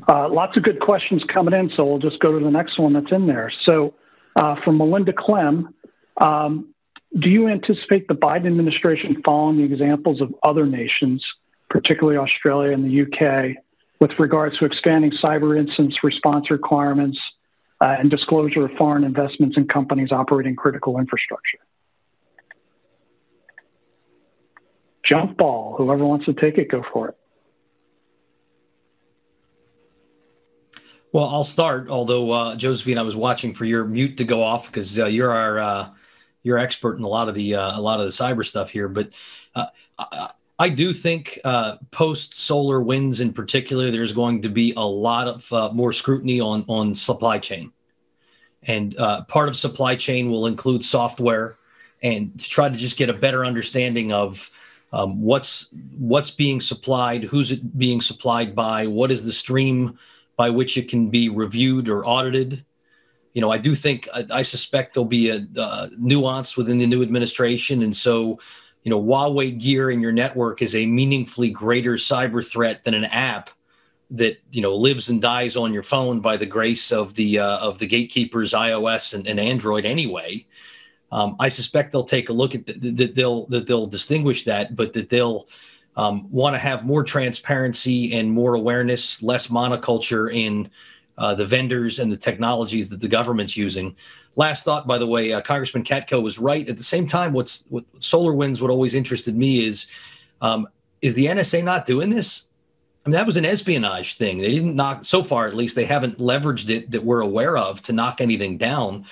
Uh, lots of good questions coming in, so we'll just go to the next one that's in there. So, uh, from Melinda Clem, um, do you anticipate the Biden administration following the examples of other nations, particularly Australia and the UK, with regards to expanding cyber incident response requirements uh, and disclosure of foreign investments in companies operating critical infrastructure? Jump ball. Whoever wants to take it, go for it. Well, I'll start. Although uh, Josephine, I was watching for your mute to go off because uh, you're our uh, you're expert in a lot of the uh, a lot of the cyber stuff here. But uh, I, do think uh, post SolarWinds in particular, there's going to be a lot of more scrutiny on on supply chain, and part of supply chain will include software, and to try to just get a better understanding of. Um, what's what's being supplied, who's it being supplied by, what is the stream by which it can be reviewed or audited. You know, I do think I, I suspect there'll be a, a nuance within the new administration, and so you know, Huawei gear in your network is a meaningfully greater cyber threat than an app that you know lives and dies on your phone by the grace of the uh, of the gatekeepers iOS and, and Android anyway. Um, I suspect they'll take a look at that. The, they'll that they'll distinguish that, but that they'll um, want to have more transparency and more awareness, less monoculture in uh, the vendors and the technologies that the government's using. Last thought, by the way, uh, Congressman Katko was right. At the same time, what's what SolarWinds, what always interested me is um, is the NSA not doing this? I mean, that was an espionage thing. They didn't knock, so far at least, they haven't leveraged it that we're aware of to knock anything down.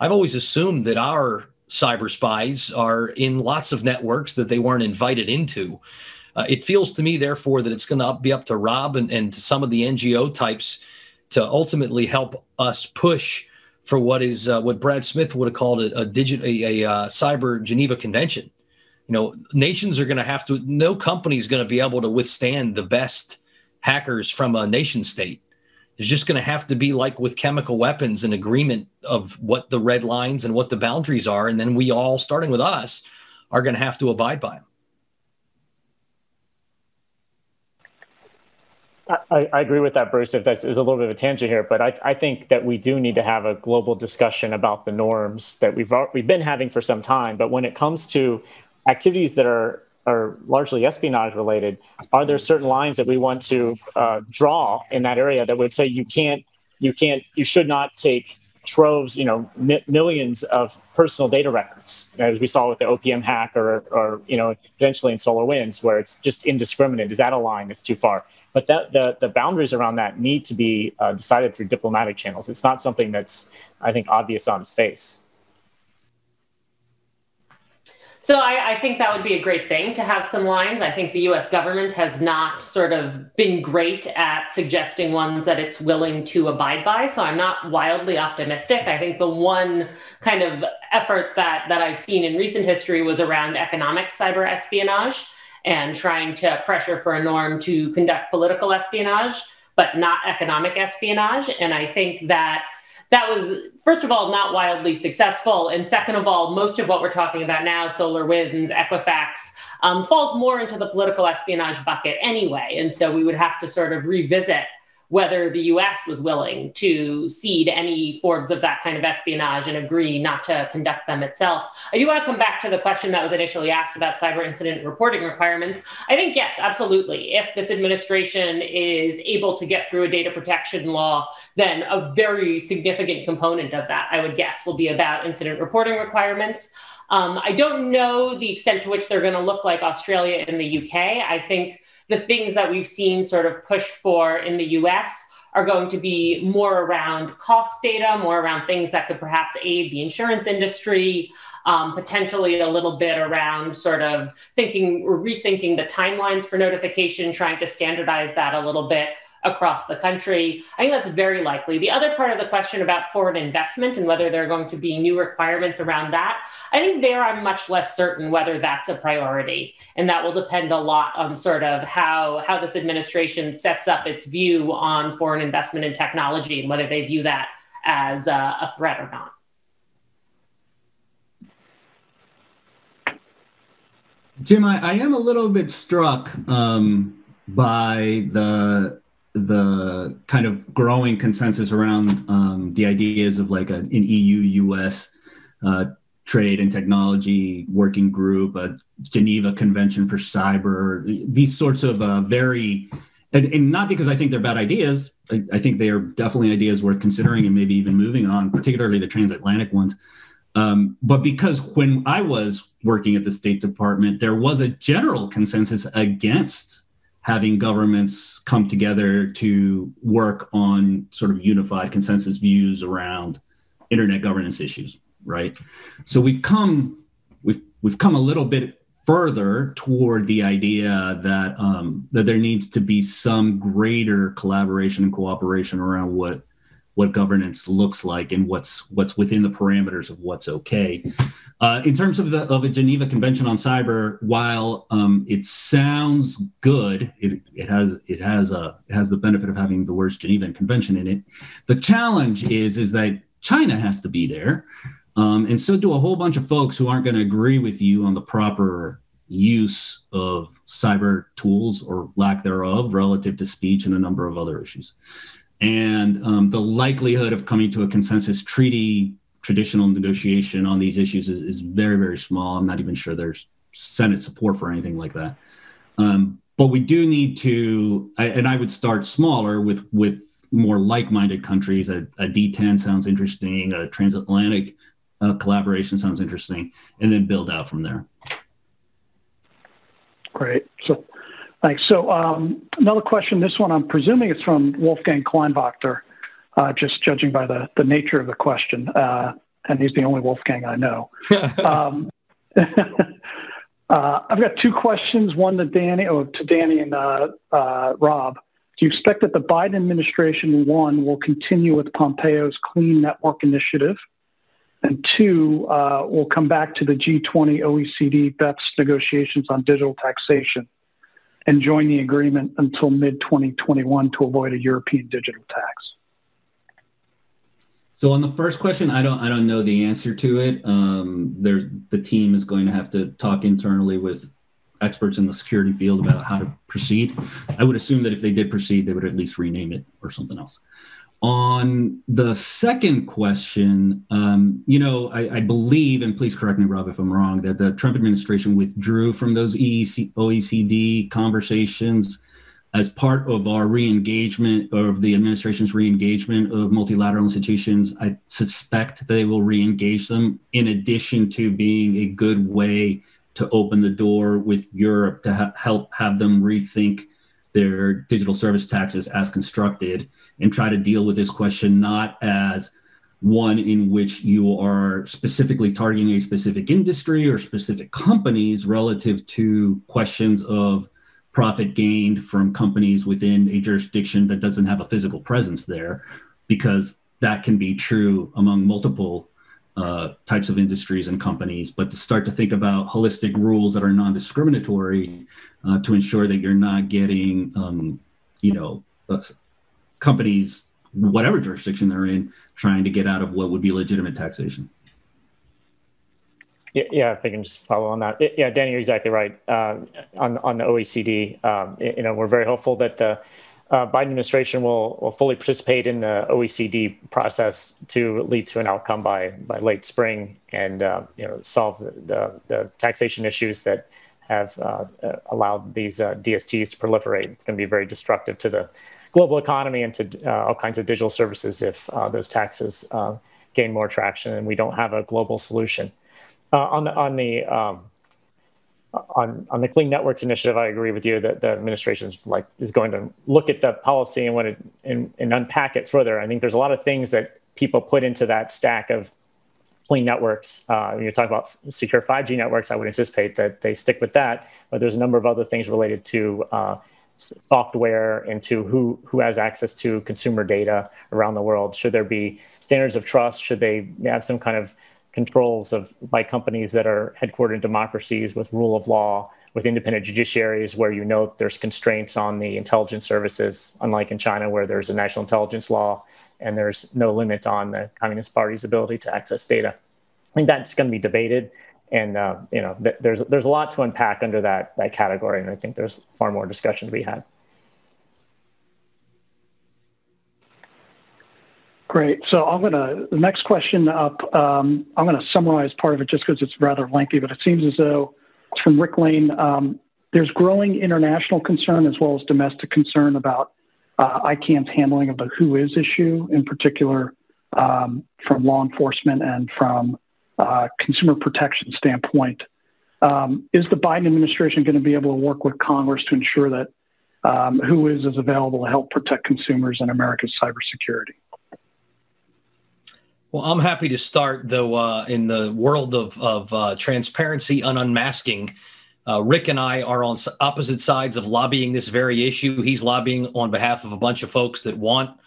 I've always assumed that our cyber spies are in lots of networks that they weren't invited into. Uh, it feels to me, therefore, that it's going to be up to Rob and, and some of the NGO types to ultimately help us push for what is uh, what Brad Smith would have called a, a a, a uh, cyber Geneva Convention. You know nations are going to have to no company is going to be able to withstand the best hackers from a nation state. There's just going to have to be like with chemical weapons an agreement of what the red lines and what the boundaries are. And then we all starting with us are going to have to abide by them I, I, agree with that, Bruce. If that's a little bit of a tangent here, but I, I, think that we do need to have a global discussion about the norms that we've we've been having for some time. But when it comes to activities that are are largely espionage related, are there certain lines that we want to uh, draw in that area that would say you can't, you can't, you should not take troves, you know, mi- millions of personal data records, as we saw with the OPM hack, or, or you know, eventually in SolarWinds, where it's just indiscriminate. Is that a line that's too far? But that the the boundaries around that need to be uh, decided through diplomatic channels. It's not something that's, I think, obvious on its face. So I, I, think that would be a great thing to have some lines. I think the US government has not sort of been great at suggesting ones that it's willing to abide by. So I'm not wildly optimistic. I think the one kind of effort that, that I've seen in recent history was around economic cyber espionage and trying to pressure for a norm to conduct political espionage, but not economic espionage. And I think that that was first of all not wildly successful and second of all most of what we're talking about now, SolarWinds, equifax um, falls more into the political espionage bucket anyway and so we would have to sort of revisit whether the US was willing to cede any forms of that kind of espionage and agree not to conduct them itself. I do want to come back to the question that was initially asked about cyber incident reporting requirements. I think, yes, absolutely. If this administration is able to get through a data protection law, then a very significant component of that, I would guess, will be about incident reporting requirements. Um, I don't know the extent to which they're going to look like Australia and the UK. I think the things that we've seen sort of pushed for in the US are going to be more around cost data, more around things that could perhaps aid the insurance industry, um, potentially a little bit around sort of thinking or rethinking the timelines for notification, trying to standardize that a little bit across the country. I think that's very likely. The other part of the question about foreign investment and whether there are going to be new requirements around that, I think there I'm much less certain whether that's a priority. And that will depend a lot on sort of how, how this administration sets up its view on foreign investment in technology and whether they view that as a, a threat or not. Jim, I, I, am a little bit struck um, by the the kind of growing consensus around um, the ideas of like a, an EU US uh, trade and technology working group, a Geneva Convention for Cyber, these sorts of uh, very, and, and, not because I think they're bad ideas. I, I, think they are definitely ideas worth considering and maybe even moving on, particularly the transatlantic ones. Um, but because when I was working at the State Department, there was a general consensus against having governments come together to work on sort of unified consensus views around internet governance issues right? So we've come we've we've come a little bit further toward the idea that um, that there needs to be some greater collaboration and cooperation around what what governance looks like and what's what's within the parameters of what's okay. Uh, in terms of the of a Geneva Convention on Cyber, while um, it sounds good, it, it has it has a it has the benefit of having the words Geneva Convention in it. The challenge is is that China has to be there, um, and so do a whole bunch of folks who aren't going to agree with you on the proper use of cyber tools or lack thereof relative to speech and a number of other issues. And um, the likelihood of coming to a consensus treaty traditional negotiation on these issues is, is, very, very small. I'm not even sure there's Senate support for anything like that. Um, but we do need to, and I would start smaller with with more like-minded countries. A a D10 sounds interesting. A transatlantic uh, collaboration sounds interesting, and then build out from there. Great. So, thanks. So, um, another question. This one, I'm presuming it's from Wolfgang Kleinwachter, uh, just judging by the the nature of the question, uh, and he's the only Wolfgang I know. um, Uh, I've got two questions. One to Danny, or oh, to Danny and uh, uh, Rob. Do you expect that the Biden administration, one, will continue with Pompeo's Clean Network Initiative, and two, uh, will come back to the G20 OECD BEPS negotiations on digital taxation and join the agreement until mid 2021 to avoid a European digital tax? So on the first question, I don't I don't know the answer to it. Um, there's the team is going to have to talk internally with experts in the security field about how to proceed. I would assume that if they did proceed, they would at least rename it or something else. On the second question, um, you know, I, I, believe, and please correct me, Rob, if I'm wrong, that the Trump administration withdrew from those EEC, OECD conversations as part of our re-engagement of the administration's re-engagement of multilateral institutions. I suspect they will re-engage them in addition to being a good way to open the door with europe to ha- help have them rethink their digital service taxes as constructed and try to deal with this question not as one in which you are specifically targeting a specific industry or specific companies relative to questions of profit gained from companies within a jurisdiction that doesn't have a physical presence there, because that can be true among multiple uh, types of industries and companies. But to start to think about holistic rules that are non-discriminatory uh, to ensure that you're not getting, um, you know, uh, companies, whatever jurisdiction they're in, trying to get out of what would be legitimate taxation. Yeah, if I can just follow on that. Yeah, Danny, you're exactly right. Uh, on on the OECD, um, you know, we're very hopeful that the uh, Biden administration will will fully participate in the OECD process to lead to an outcome by by late spring, and uh, you know, solve the, the, the taxation issues that have uh, uh, allowed these uh, DSTs to proliferate. It's going to be very destructive to the global economy and to all kinds of digital services if those taxes gain more traction, and we don't have a global solution. Uh, on the on the um, on on the Clean Networks initiative, I agree with you that the administration is like is going to look at the policy and to and, and unpack it further. I think there's a lot of things that people put into that stack of clean networks. Uh, when you talk about secure 5G networks, I would anticipate that they stick with that. But there's a number of other things related to uh, software and to who who has access to consumer data around the world. Should there be standards of trust? Should they have some kind of controls of by companies that are headquartered in democracies with rule of law, with independent judiciaries, where you know there's constraints on the intelligence services, unlike in China where there's a national intelligence law and there's no limit on the Communist Party's ability to access data. I think that's going to be debated, and uh, you know th- there's there's a lot to unpack under that that category, and I think there's far more discussion to be had. Great. So I'm going to, the next question up, um, I'm going to summarize part of it just because it's rather lengthy, but it seems as though it's from Rick Lane. Um, there's growing international concern as well as domestic concern about uh, ICANN's handling of the WHOIS issue, in particular um, from law enforcement and from uh, consumer protection standpoint. Um, is the Biden administration going to be able to work with Congress to ensure that um, WHOIS is available to help protect consumers and America's cybersecurity? Well, I'm happy to start, though, uh, in the world of, of uh, transparency and unmasking. Uh, Rick and I are on opposite sides of lobbying this very issue. He's lobbying on behalf of a bunch of folks that want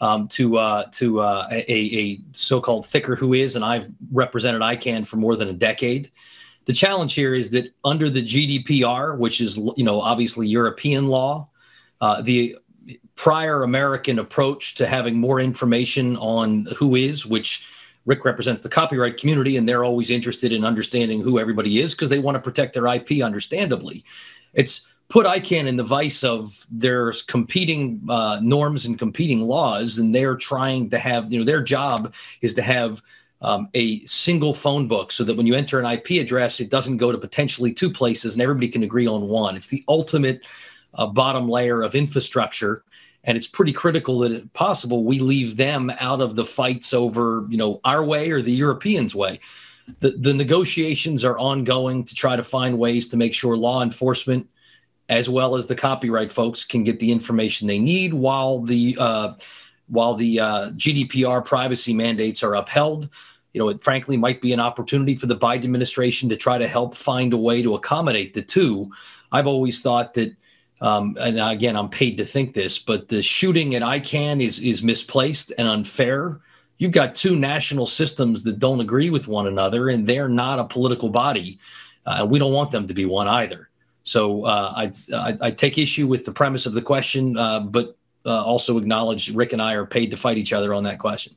um, to uh, to uh, a, a so-called thicker WHOIS, and I've represented ICANN for more than a decade. The challenge here is that under the GDPR, which is you know obviously European law, uh, the prior American approach to having more information on WHOIS, which Rick represents the copyright community, and they're always interested in understanding who everybody is because they want to protect their IP, understandably. It's put ICANN in the vice of there's competing uh, norms and competing laws, and they're trying to have, you know, their job is to have um, a single phone book so that when you enter an IP address, it doesn't go to potentially two places and everybody can agree on one. It's the ultimate uh, bottom layer of infrastructure. And it's pretty critical that if possible, we leave them out of the fights over, you know, our way or the Europeans' way. The, the negotiations are ongoing to try to find ways to make sure law enforcement, as well as the copyright folks, can get the information they need while the uh, while the uh, GDPR privacy mandates are upheld you know, it frankly might be an opportunity for the Biden administration to try to help find a way to accommodate the two. I've always thought that, um, and again, I'm paid to think this, but the shooting at ICANN is is misplaced and unfair. You've got two national systems that don't agree with one another, and they're not a political body. Uh, we don't want them to be one either. So uh, I, I, I take issue with the premise of the question, uh, but uh, also acknowledge Rick and I are paid to fight each other on that question.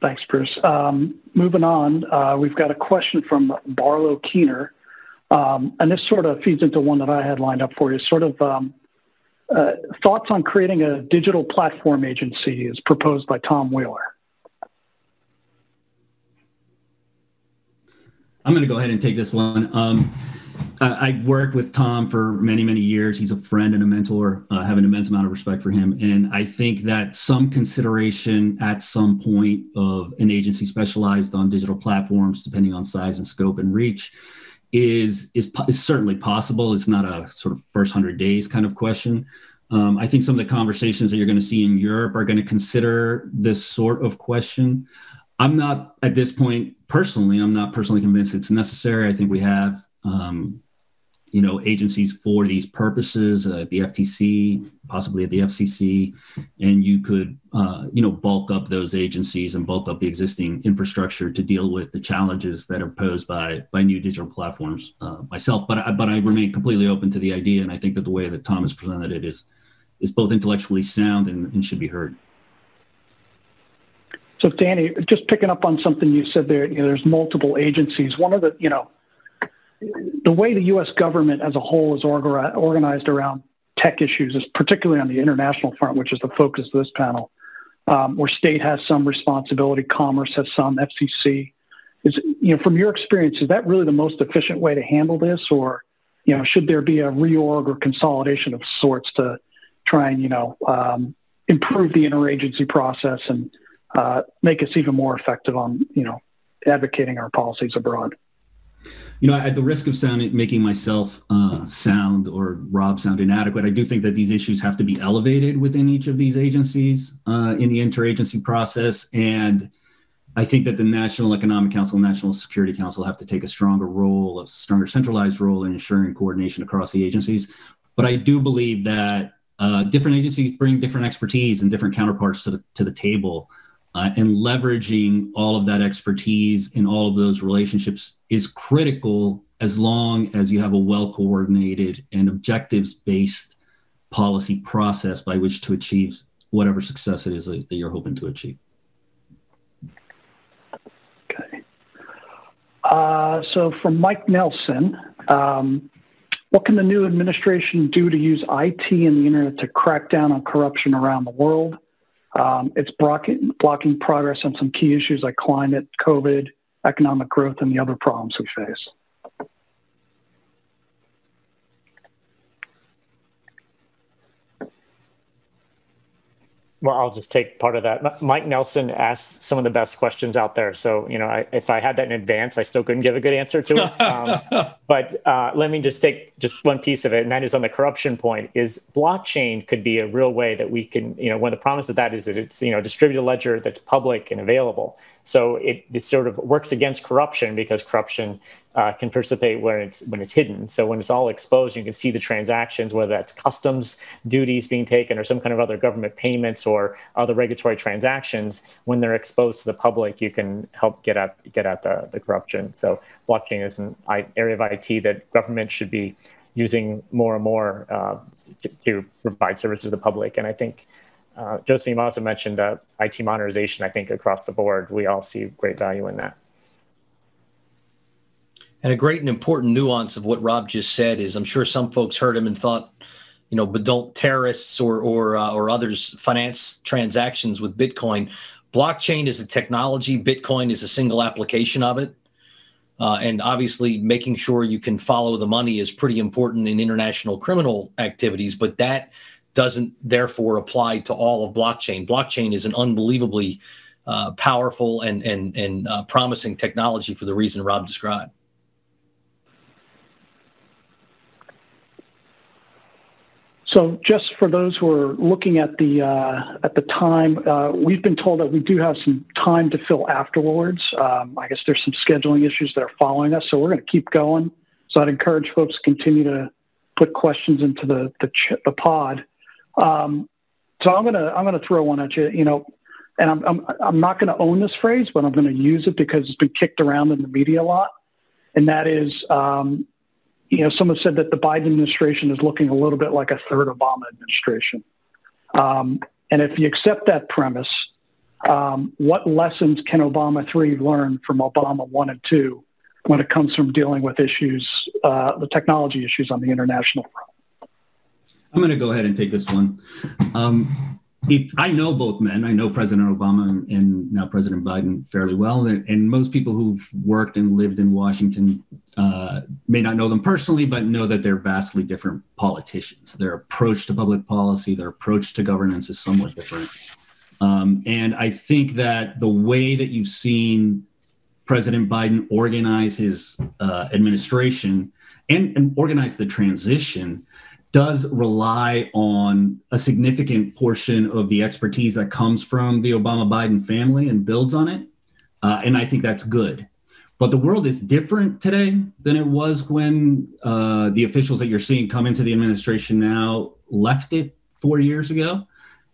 Thanks, Bruce. Um, moving on, uh, we've got a question from Barlow Keener. Um, and this sort of feeds into one that I had lined up for you. Sort of um, uh, thoughts on creating a digital platform agency is proposed by Tom Wheeler. I'm going to go ahead and take this one. Um, uh, I've worked with Tom for many, many years. He's a friend and a mentor. Uh, I have an immense amount of respect for him. And I think that some consideration at some point of an agency specialized on digital platforms, depending on size and scope and reach, is, is, is certainly possible. It's not a sort of first 100 days kind of question. Um, I think some of the conversations that you're going to see in Europe are going to consider this sort of question. I'm not at this point personally, I'm not personally convinced it's necessary. I think we have um, you know agencies for these purposes uh, the ftc possibly at the fcc and you could uh, you know bulk up those agencies and bulk up the existing infrastructure to deal with the challenges that are posed by by new digital platforms uh, myself. But I, but I remain completely open to the idea and i think that the way that tom has presented it is is both intellectually sound and, and should be heard. So danny just picking up on something you said there you know there's multiple agencies. One of the you know the way the U.S. government as a whole is organized around tech issues, is particularly on the international front, which is the focus of this panel, um, where state has some responsibility, commerce has some, FCC. Is you know from your experience, is that really the most efficient way to handle this, or you know should there be a reorg or consolidation of sorts to try and you know um, improve the interagency process and uh, make us even more effective on you know advocating our policies abroad? You know, at the risk of sounding making myself uh, sound or Rob sound inadequate, I do think that these issues have to be elevated within each of these agencies uh, in the interagency process, and I think that the National Economic Council and National Security Council have to take a stronger role, a stronger centralized role in ensuring coordination across the agencies. But I do believe that uh, different agencies bring different expertise and different counterparts to the to the table uh, and leveraging all of that expertise in all of those relationships is critical as long as you have a well coordinated and objectives based policy process by which to achieve whatever success it is that you're hoping to achieve. Okay. Uh, so, from Mike Nelson, um, what can the new administration do to use IT and the internet to crack down on corruption around the world? Um, it's blocking, blocking progress on some key issues like climate, COVID, economic growth, and the other problems we face. Well, I'll just take part of that. Mike Nelson asked some of the best questions out there. So, you know, I, if I had that in advance, I still couldn't give a good answer to it. Um, but uh, let me just take just one piece of it, and that is on the corruption point. Is blockchain could be a real way that we can, you know, one of the promises of that is that it's, you know, distributed ledger that's public and available. So it, sort of works against corruption because corruption uh, can participate when it's when it's hidden. So when it's all exposed, you can see the transactions, whether that's customs duties being taken or some kind of other government payments or other regulatory transactions. When they're exposed to the public, you can help get at get at the, the corruption. So blockchain is an area of IT that government should be using more and more uh, to, to, provide services to the public. And I think uh, Josephine also mentioned uh, IT modernization. I think across the board, we all see great value in that. And a great and important nuance of what Rob just said is, I'm sure some folks heard him and thought, you know, but don't terrorists or or uh, or others finance transactions with Bitcoin? Blockchain is a technology. Bitcoin is a single application of it. Uh, and obviously, making sure you can follow the money is pretty important in international criminal activities, but that doesn't therefore apply to all of blockchain. Blockchain is an unbelievably uh, powerful and, and, and uh, promising technology for the reason Rob described. So just for those who are looking at the uh, at the time, uh, we've been told that we do have some time to fill afterwards. Um, I guess there's some scheduling issues that are following us, so we're going to keep going. So I'd encourage folks to continue to put questions into the the, ch- the pod. Um, so I'm gonna I'm gonna throw one at you. You know, and I'm I'm, I'm not going to own this phrase, but I'm going to use it because it's been kicked around in the media a lot, and that is um, you know, someone said that the Biden administration is looking a little bit like a third Obama administration. Um, and if you accept that premise, um, what lessons can Obama 3 learn from Obama 1 and 2 when it comes from dealing with issues, uh, the technology issues on the international front? I'm going to go ahead and take this one. Um, if I know both men, I know President Obama and now President Biden fairly well, and, most people who've worked and lived in Washington uh, may not know them personally, but know that they're vastly different politicians. Their approach to public policy, their approach to governance is somewhat different. Um, and I think that the way that you've seen President Biden organize his uh, administration and, and organize the transition does rely on a significant portion of the expertise that comes from the Obama Biden family and builds on it. Uh, and I think that's good. But the world is different today than it was when uh, the officials that you're seeing come into the administration now left it four years ago.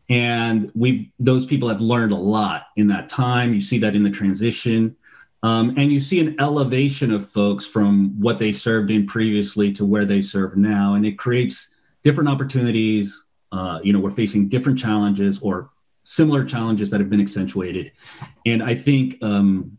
And we've those people have learned a lot in that time. You see that in the transition. Um, and you see an elevation of folks from what they served in previously to where they serve now. And it creates different opportunities. Uh, you know, we're facing different challenges or similar challenges that have been accentuated. And I think, um,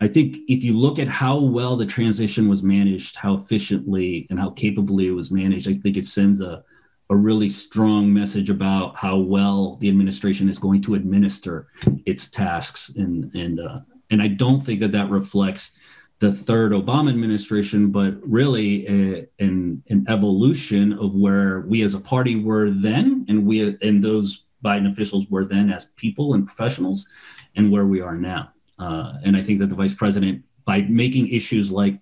I think if you look at how well the transition was managed, how efficiently and how capably it was managed, I think it sends a, a really strong message about how well the administration is going to administer its tasks and and uh, and I don't think that that reflects the third Obama administration, but really a, an, an evolution of where we as a party were then, and we and those Biden officials were then as people and professionals, and where we are now. Uh, and I think that the vice president, by making issues like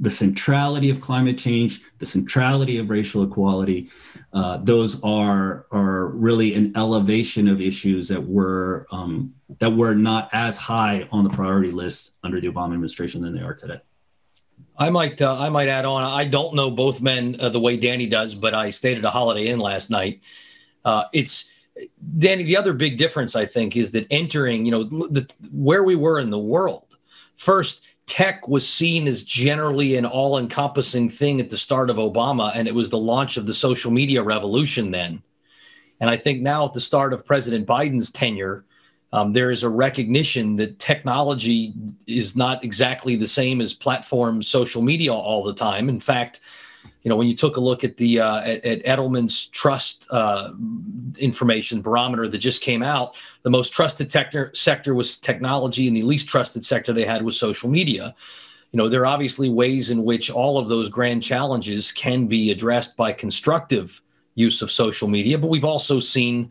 the centrality of climate change, the centrality of racial equality, uh, those are are really an elevation of issues that were um, that were not as high on the priority list under the Obama administration than they are today. I might uh, I might add on. I don't know both men uh, the way Danny does, but I stayed at a Holiday Inn last night. Uh, it's Danny. The other big difference I think is that entering, you know, the, where we were in the world. First, tech was seen as generally an all encompassing thing at the start of Obama, and it was the launch of the social media revolution then. And I think now at the start of President Biden's tenure, um, there is a recognition that technology is not exactly the same as platform social media all the time. In fact, you know, when you took a look at the uh, at, at, Edelman's trust uh, information barometer that just came out, the most trusted sector sector was technology, and the least trusted sector they had was social media. You know, there are obviously ways in which all of those grand challenges can be addressed by constructive use of social media, but we've also seen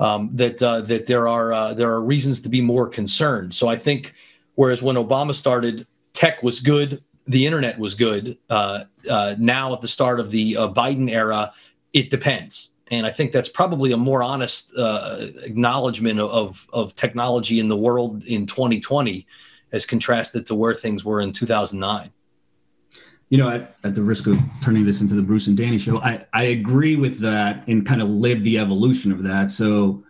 um, that uh, that there are uh, there are reasons to be more concerned. So I think, whereas when Obama started, tech was good, the internet was good. Uh, uh, now at the start of the uh, Biden era, it depends. And I think that's probably a more honest uh, acknowledgement of, of technology in the world in 2020 as contrasted to where things were in 2009 you know, at, at the risk of turning this into the Bruce and Danny show, I, I agree with that and kind of live the evolution of that. So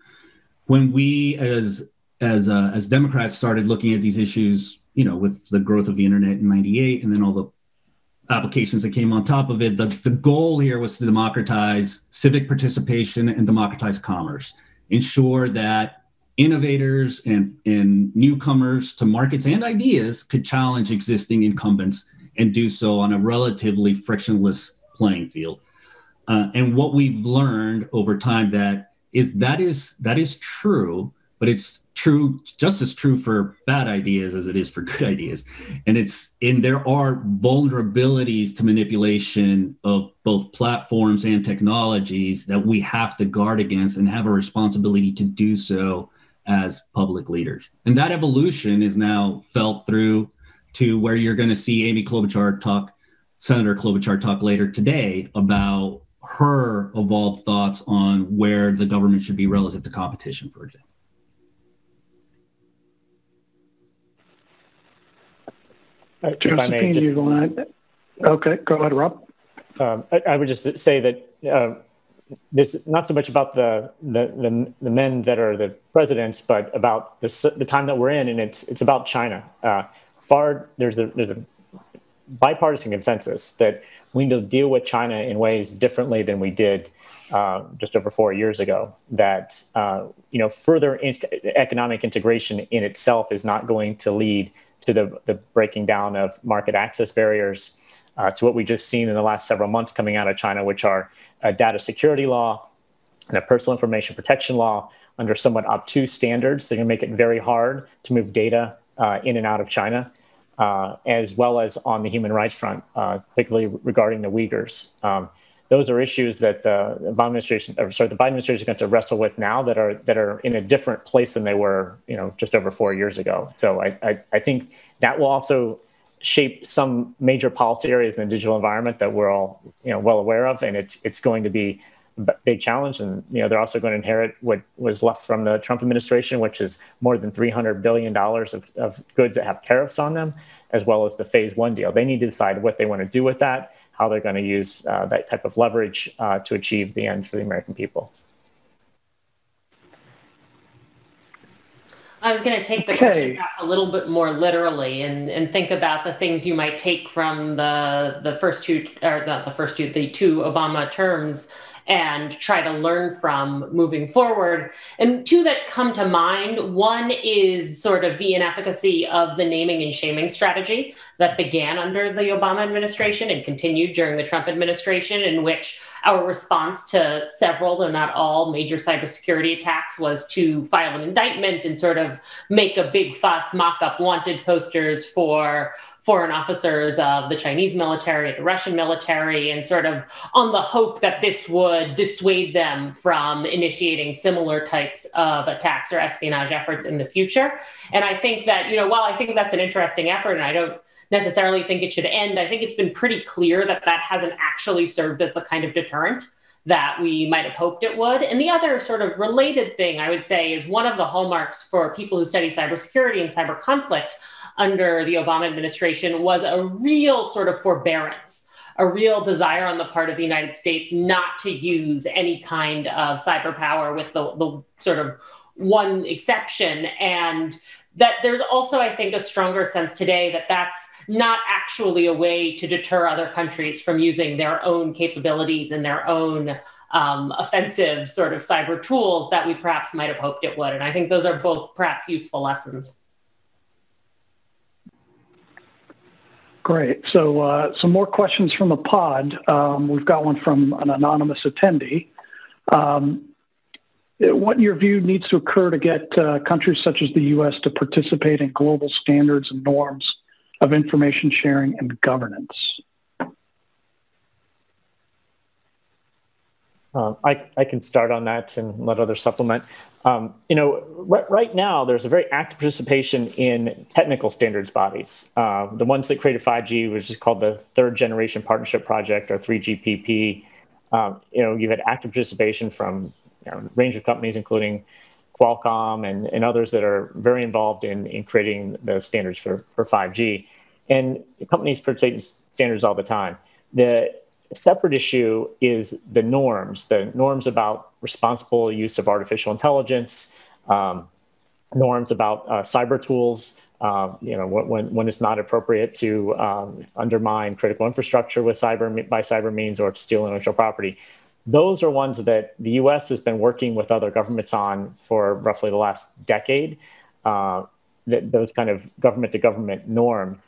when we as as uh, as Democrats started looking at these issues you know, with the growth of the internet in 98 and then all the applications that came on top of it, the, the goal here was to democratize civic participation and democratize commerce. ensure that innovators and, and newcomers to markets and ideas could challenge existing incumbents and do so on a relatively frictionless playing field. Uh, and what we've learned over time that is that is that is true, but it's true just as true for bad ideas as it is for good ideas. And it's and there are vulnerabilities to manipulation of both platforms and technologies that we have to guard against and have a responsibility to do so as public leaders. And that evolution is now felt through to where you're going to see Amy Klobuchar talk, Senator Klobuchar talk later today about her evolved thoughts on where the government should be relative to competition, for example. Uh, Josephine, just, you want Okay, go ahead, Rob. Um, I, I, would just say that uh, this not so much about the, the, the the men that are the presidents, but about the the time that we're in, and it's it's about China. Uh, far there's a there's a bipartisan consensus that we need to deal with China in ways differently than we did uh, just over four years ago. That uh, you know, further in- economic integration in itself is not going to lead to the, the breaking down of market access barriers. Uh, to what we've just seen in the last several months coming out of China, which are a data security law and a personal information protection law under somewhat obtuse standards. They're going to make it very hard to move data uh, in and out of China uh, as well as on the human rights front, uh, particularly regarding the Uyghurs. Um, those are issues that the Obama administration, or sorry, the Biden administration is going to wrestle with now that are that are in a different place than they were, you know, just over four years ago. So I, I, I think that will also shape some major policy areas in the digital environment that we're all, you know, well aware of, and it's it's going to be a big challenge. And you know, they're also going to inherit what was left from the Trump administration, which is more than 300 billion dollars of, of goods that have tariffs on them, as well as the Phase One deal. They need to decide what they want to do with that, how they're going to use uh, that type of leverage uh, to achieve the end for the American people. I was going to take the okay. question perhaps a little bit more literally and, and think about the things you might take from the the first two or not the first two the two Obama terms and try to learn from moving forward. And two that come to mind one is sort of the inefficacy of the naming and shaming strategy that began under the Obama administration and continued during the Trump administration, in which our response to several, though not all, major cybersecurity attacks was to file an indictment and sort of make a big fuss, mock up wanted posters for foreign officers of the Chinese military, at the Russian military, and sort of on the hope that this would dissuade them from initiating similar types of attacks or espionage efforts in the future. And I think that, you know, while I think that's an interesting effort, and I don't necessarily think it should end, I think it's been pretty clear that that hasn't actually served as the kind of deterrent that we might have hoped it would. And the other sort of related thing I would say is one of the hallmarks for people who study cybersecurity and cyber conflict under the Obama administration was a real sort of forbearance, a real desire on the part of the United States not to use any kind of cyber power with the, the sort of one exception. And that there's also, I think, a stronger sense today that that's not actually a way to deter other countries from using their own capabilities and their own um, offensive sort of cyber tools that we perhaps might have hoped it would. And I think those are both perhaps useful lessons. Great. So, uh, some more questions from the pod. Um, we've got one from an anonymous attendee. Um, what, in your view, needs to occur to get uh, countries such as the U.S. to participate in global standards and norms of information sharing and governance? Um, I, I can start on that and let others supplement. Um, you know, right, right, now there's a very active participation in technical standards bodies. Uh, the ones that created 5G, which is called the Third Generation Partnership Project or 3GPP. Um, you know, you've had active participation from you know, a range of companies, including Qualcomm and, and others that are very involved in, in creating the standards for, for 5G. And companies participate standards all the time. The a separate issue is the norms, the norms about responsible use of artificial intelligence, um, norms about uh, cyber tools, uh, you know, when, when it's not appropriate to um, undermine critical infrastructure with cyber by cyber means or to steal intellectual property. those are ones that the U.S. has been working with other governments on for roughly the last decade. Uh, that those kind of government to government norms.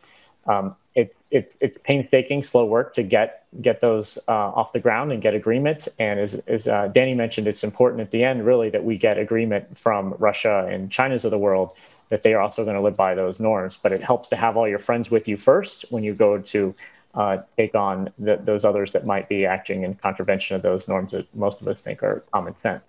Um, it's it's it's painstaking, slow work to get get those uh, off the ground and get agreement. And as, as uh, Danny mentioned, it's important at the end, really, that we get agreement from Russia and China's of the world that they are also going to live by those norms. But it helps to have all your friends with you first when you go to uh, take on the, those others that might be acting in contravention of those norms that most of us think are common sense.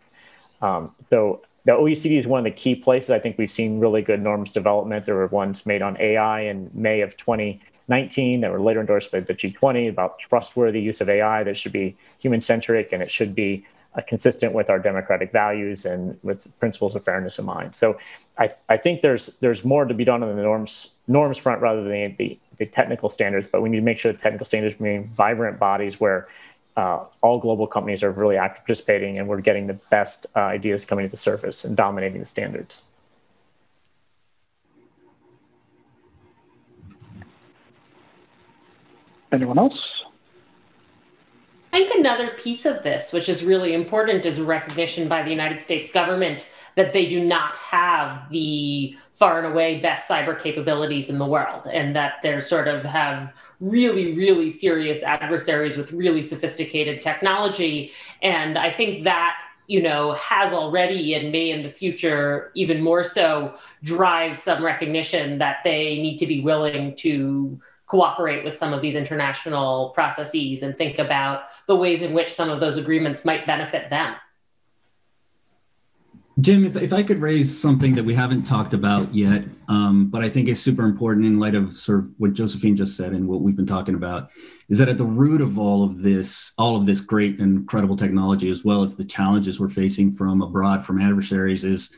Um, so the OECD is one of the key places I think we've seen really good norms development. There were ones made on AI in May of 2019 that were later endorsed by the G20 about trustworthy use of AI that should be human centric and it should be uh, consistent with our democratic values and with principles of fairness in mind. So I, I think there's there's more to be done on the norms norms front rather than the, the technical standards, but we need to make sure the technical standards remain vibrant bodies where uh, all global companies are really active participating and we're getting the best uh, ideas coming to the surface and dominating the standards. Anyone else? I think another piece of this, which is really important, is recognition by the United States government that they do not have the far and away best cyber capabilities in the world, and that they're sort of have really, really serious adversaries with really sophisticated technology. And I think that you know, has already and may in the future even more so drive some recognition that they need to be willing to cooperate with some of these international processes and think about the ways in which some of those agreements might benefit them. Jim, if, if I could raise something that we haven't talked about yet, um, but I think is super important in light of sort of what Josephine just said and what we've been talking about, is that at the root of all of this, all of this great and incredible technology, as well as the challenges we're facing from abroad, from adversaries, is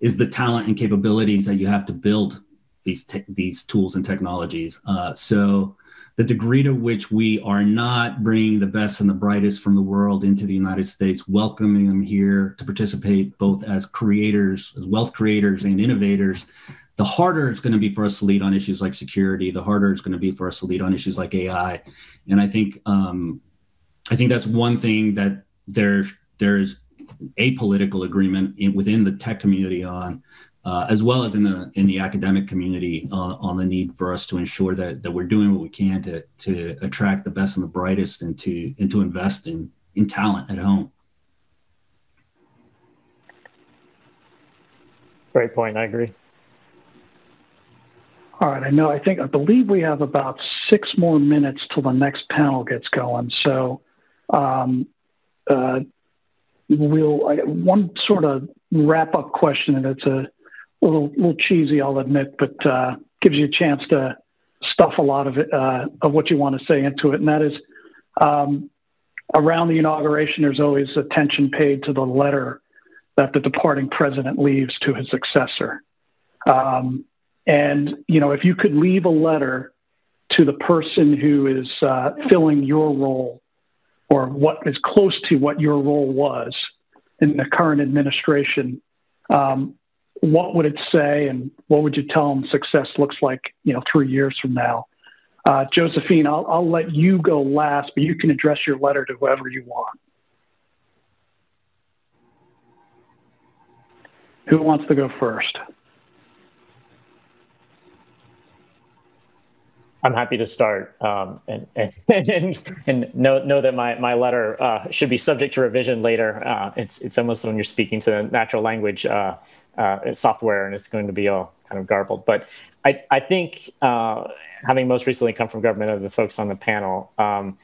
is the talent and capabilities that you have to build these te- these tools and technologies. Uh, so the degree to which we are not bringing the best and the brightest from the world into the United States, welcoming them here to participate both as creators, as wealth creators and innovators, the harder it's going to be for us to lead on issues like security. The harder it's going to be for us to lead on issues like AI. And I think um, I think that's one thing that there's there's a political agreement in, within the tech community on uh, as well as in the in the academic community uh, on the need for us to ensure that that we're doing what we can to to attract the best and the brightest and to and to invest in in talent at home. Great point. I agree. All right. I know. I think I believe we have about six more minutes till the next panel gets going. So, um, uh, we'll I, one sort of wrap up question, and it's a a little, little cheesy, I'll admit, but uh, gives you a chance to stuff a lot of it, uh, of what you want to say into it. And that is um, around the inauguration, there's always attention paid to the letter that the departing president leaves to his successor. Um, and, you know, if you could leave a letter to the person who is uh, filling your role or what is close to what your role was in the current administration, um, what would it say and what would you tell them success looks like, you know, three years from now? Uh, Josephine, I'll, I'll let you go last, but you can address your letter to whoever you want. Who wants to go first? I'm happy to start um, and, and, and, and, know, know that my, my letter uh, should be subject to revision later. Uh, it's, it's almost when you're speaking to natural language uh, uh, software and it's going to be all kind of garbled. But I, I think uh, having most recently come from government of the folks on the panel, um,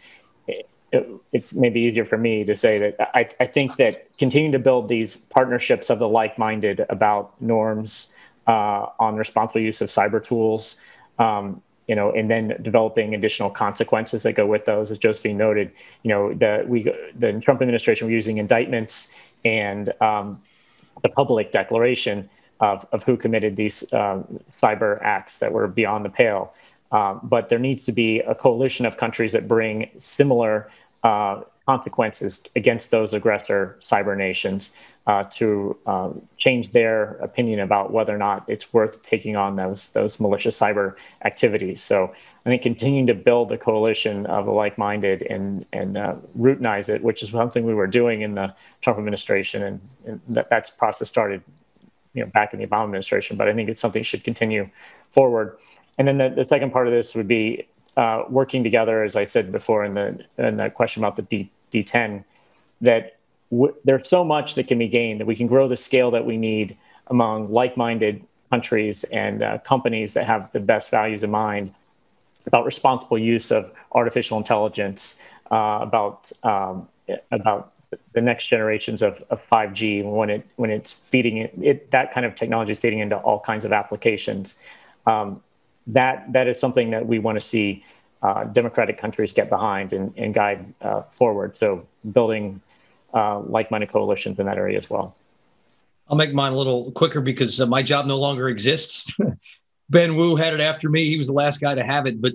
it, it's maybe easier for me to say that I, I think that continuing to build these partnerships of the like-minded about norms uh, on responsible use of cyber tools, um, you know, and then developing additional consequences that go with those, as Josephine noted, you know, the we the Trump administration were using indictments and um, the public declaration of, of who committed these um, cyber acts that were beyond the pale. Um, but there needs to be a coalition of countries that bring similar uh, consequences against those aggressor cyber nations. Uh, to um, change their opinion about whether or not it's worth taking on those those malicious cyber activities. So I think continuing to build a coalition of the like-minded and and uh, routinize it, which is something we were doing in the Trump administration, and, and that that's process started, you know, back in the Obama administration. But I think it's something that should continue forward. And then the, the second part of this would be uh, working together, as I said before in the in the question about the D, D10, that w- there's so much that can be gained that we can grow the scale that we need among like-minded countries and uh, companies that have the best values in mind about responsible use of artificial intelligence, uh, about um, about the next generations of, of 5G when it when it's feeding it, it, that kind of technology is feeding into all kinds of applications. Um, that that is something that we want to see uh, democratic countries get behind and, and guide uh, forward. So building uh, like-minded coalitions in that area as well. I'll make mine a little quicker because uh, my job no longer exists. ben Wu had it after me. He was the last guy to have it. But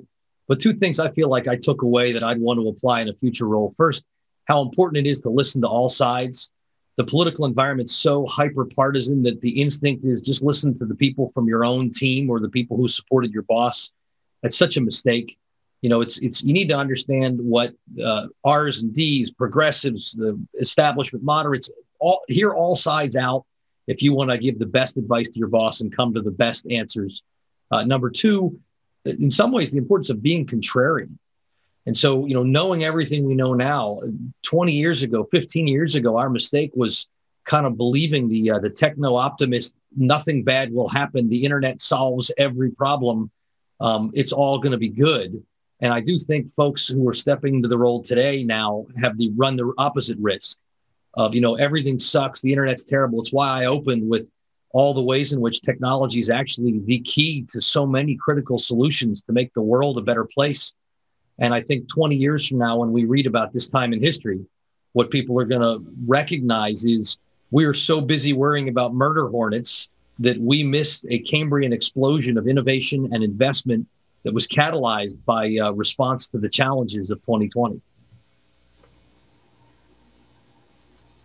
but two things I feel like I took away that I'd want to apply in a future role. First, how important it is to listen to all sides. The political environment's so hyper partisan that the instinct is just listen to the people from your own team or the people who supported your boss. That's such a mistake you know it's it's you need to understand what uh, r's and d's progressives the establishment moderates all hear all sides out if you want to give the best advice to your boss and come to the best answers. Uh, number two in some ways the importance of being contrarian. And so you know knowing everything we know now 20 years ago 15 years ago our mistake was kind of believing the uh, the techno optimist nothing bad will happen the internet solves every problem um, it's all going to be good and I do think folks who are stepping into the role today now have the run the opposite risk of, you know, everything sucks, the internet's terrible. It's why I opened with all the ways in which technology is actually the key to so many critical solutions to make the world a better place. And I think 20 years from now, when we read about this time in history, what people are going to recognize is we are so busy worrying about murder hornets that we missed a Cambrian explosion of innovation and investment that was catalyzed by uh, response to the challenges of 2020?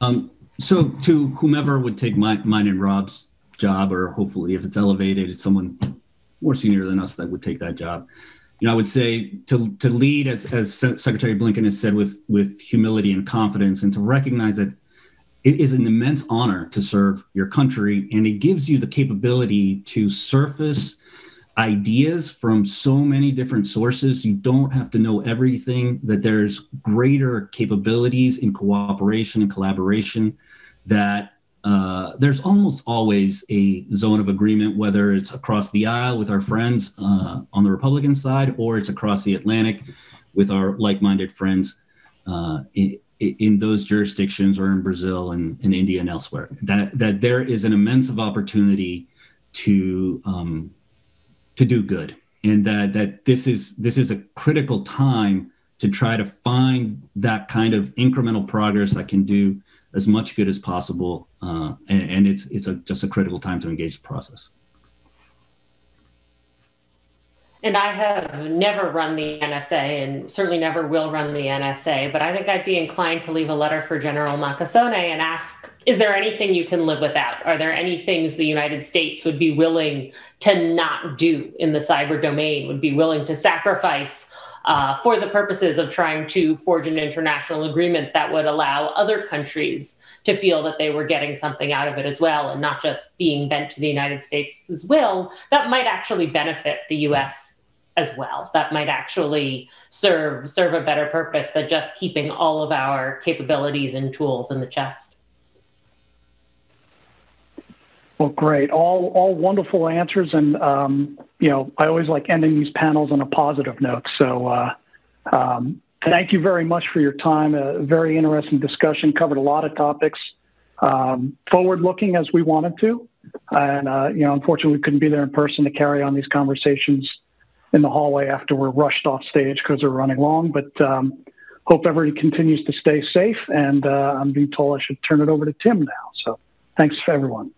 Um, so, to whomever would take my, mine and Rob's job, or hopefully, if it's elevated, it's someone more senior than us that would take that job. You know, I would say to to lead, as as Secretary Blinken has said, with with humility and confidence, and to recognize that it is an immense honor to serve your country, and it gives you the capability to surface ideas from so many different sources. You don't have to know everything, that there's greater capabilities in cooperation and collaboration, that uh, there's almost always a zone of agreement, whether it's across the aisle with our friends uh, on the Republican side or it's across the Atlantic with our like minded friends uh, in, in, those jurisdictions or in Brazil and in India and elsewhere. That, that there is an immense of opportunity to um, to do good. And that that this is this is a critical time to try to find that kind of incremental progress that can do as much good as possible uh, and, and, it's it's a, just a critical time to engage the process and I have never run the NSA and certainly never will run the NSA, but I think I'd be inclined to leave a letter for General Nakasone and ask Is there anything you can live without? Are there any things the United States would be willing to not do in the cyber domain, would be willing to sacrifice uh, for the purposes of trying to forge an international agreement that would allow other countries to feel that they were getting something out of it as well and not just being bent to the United States' will, that might actually benefit the US as well that might actually serve serve a better purpose than just keeping all of our capabilities and tools in the chest. Well great. All all wonderful answers and um, you know i always like ending these panels on a positive note. So uh, um, thank you very much for your time. A very interesting discussion covered a lot of topics um, forward looking as we wanted to. And uh, you know unfortunately we couldn't be there in person to carry on these conversations in the hallway after we're rushed off stage because we're running long. But um, hope everybody continues to stay safe. And uh, I'm being told I should turn it over to Tim now. So thanks for everyone.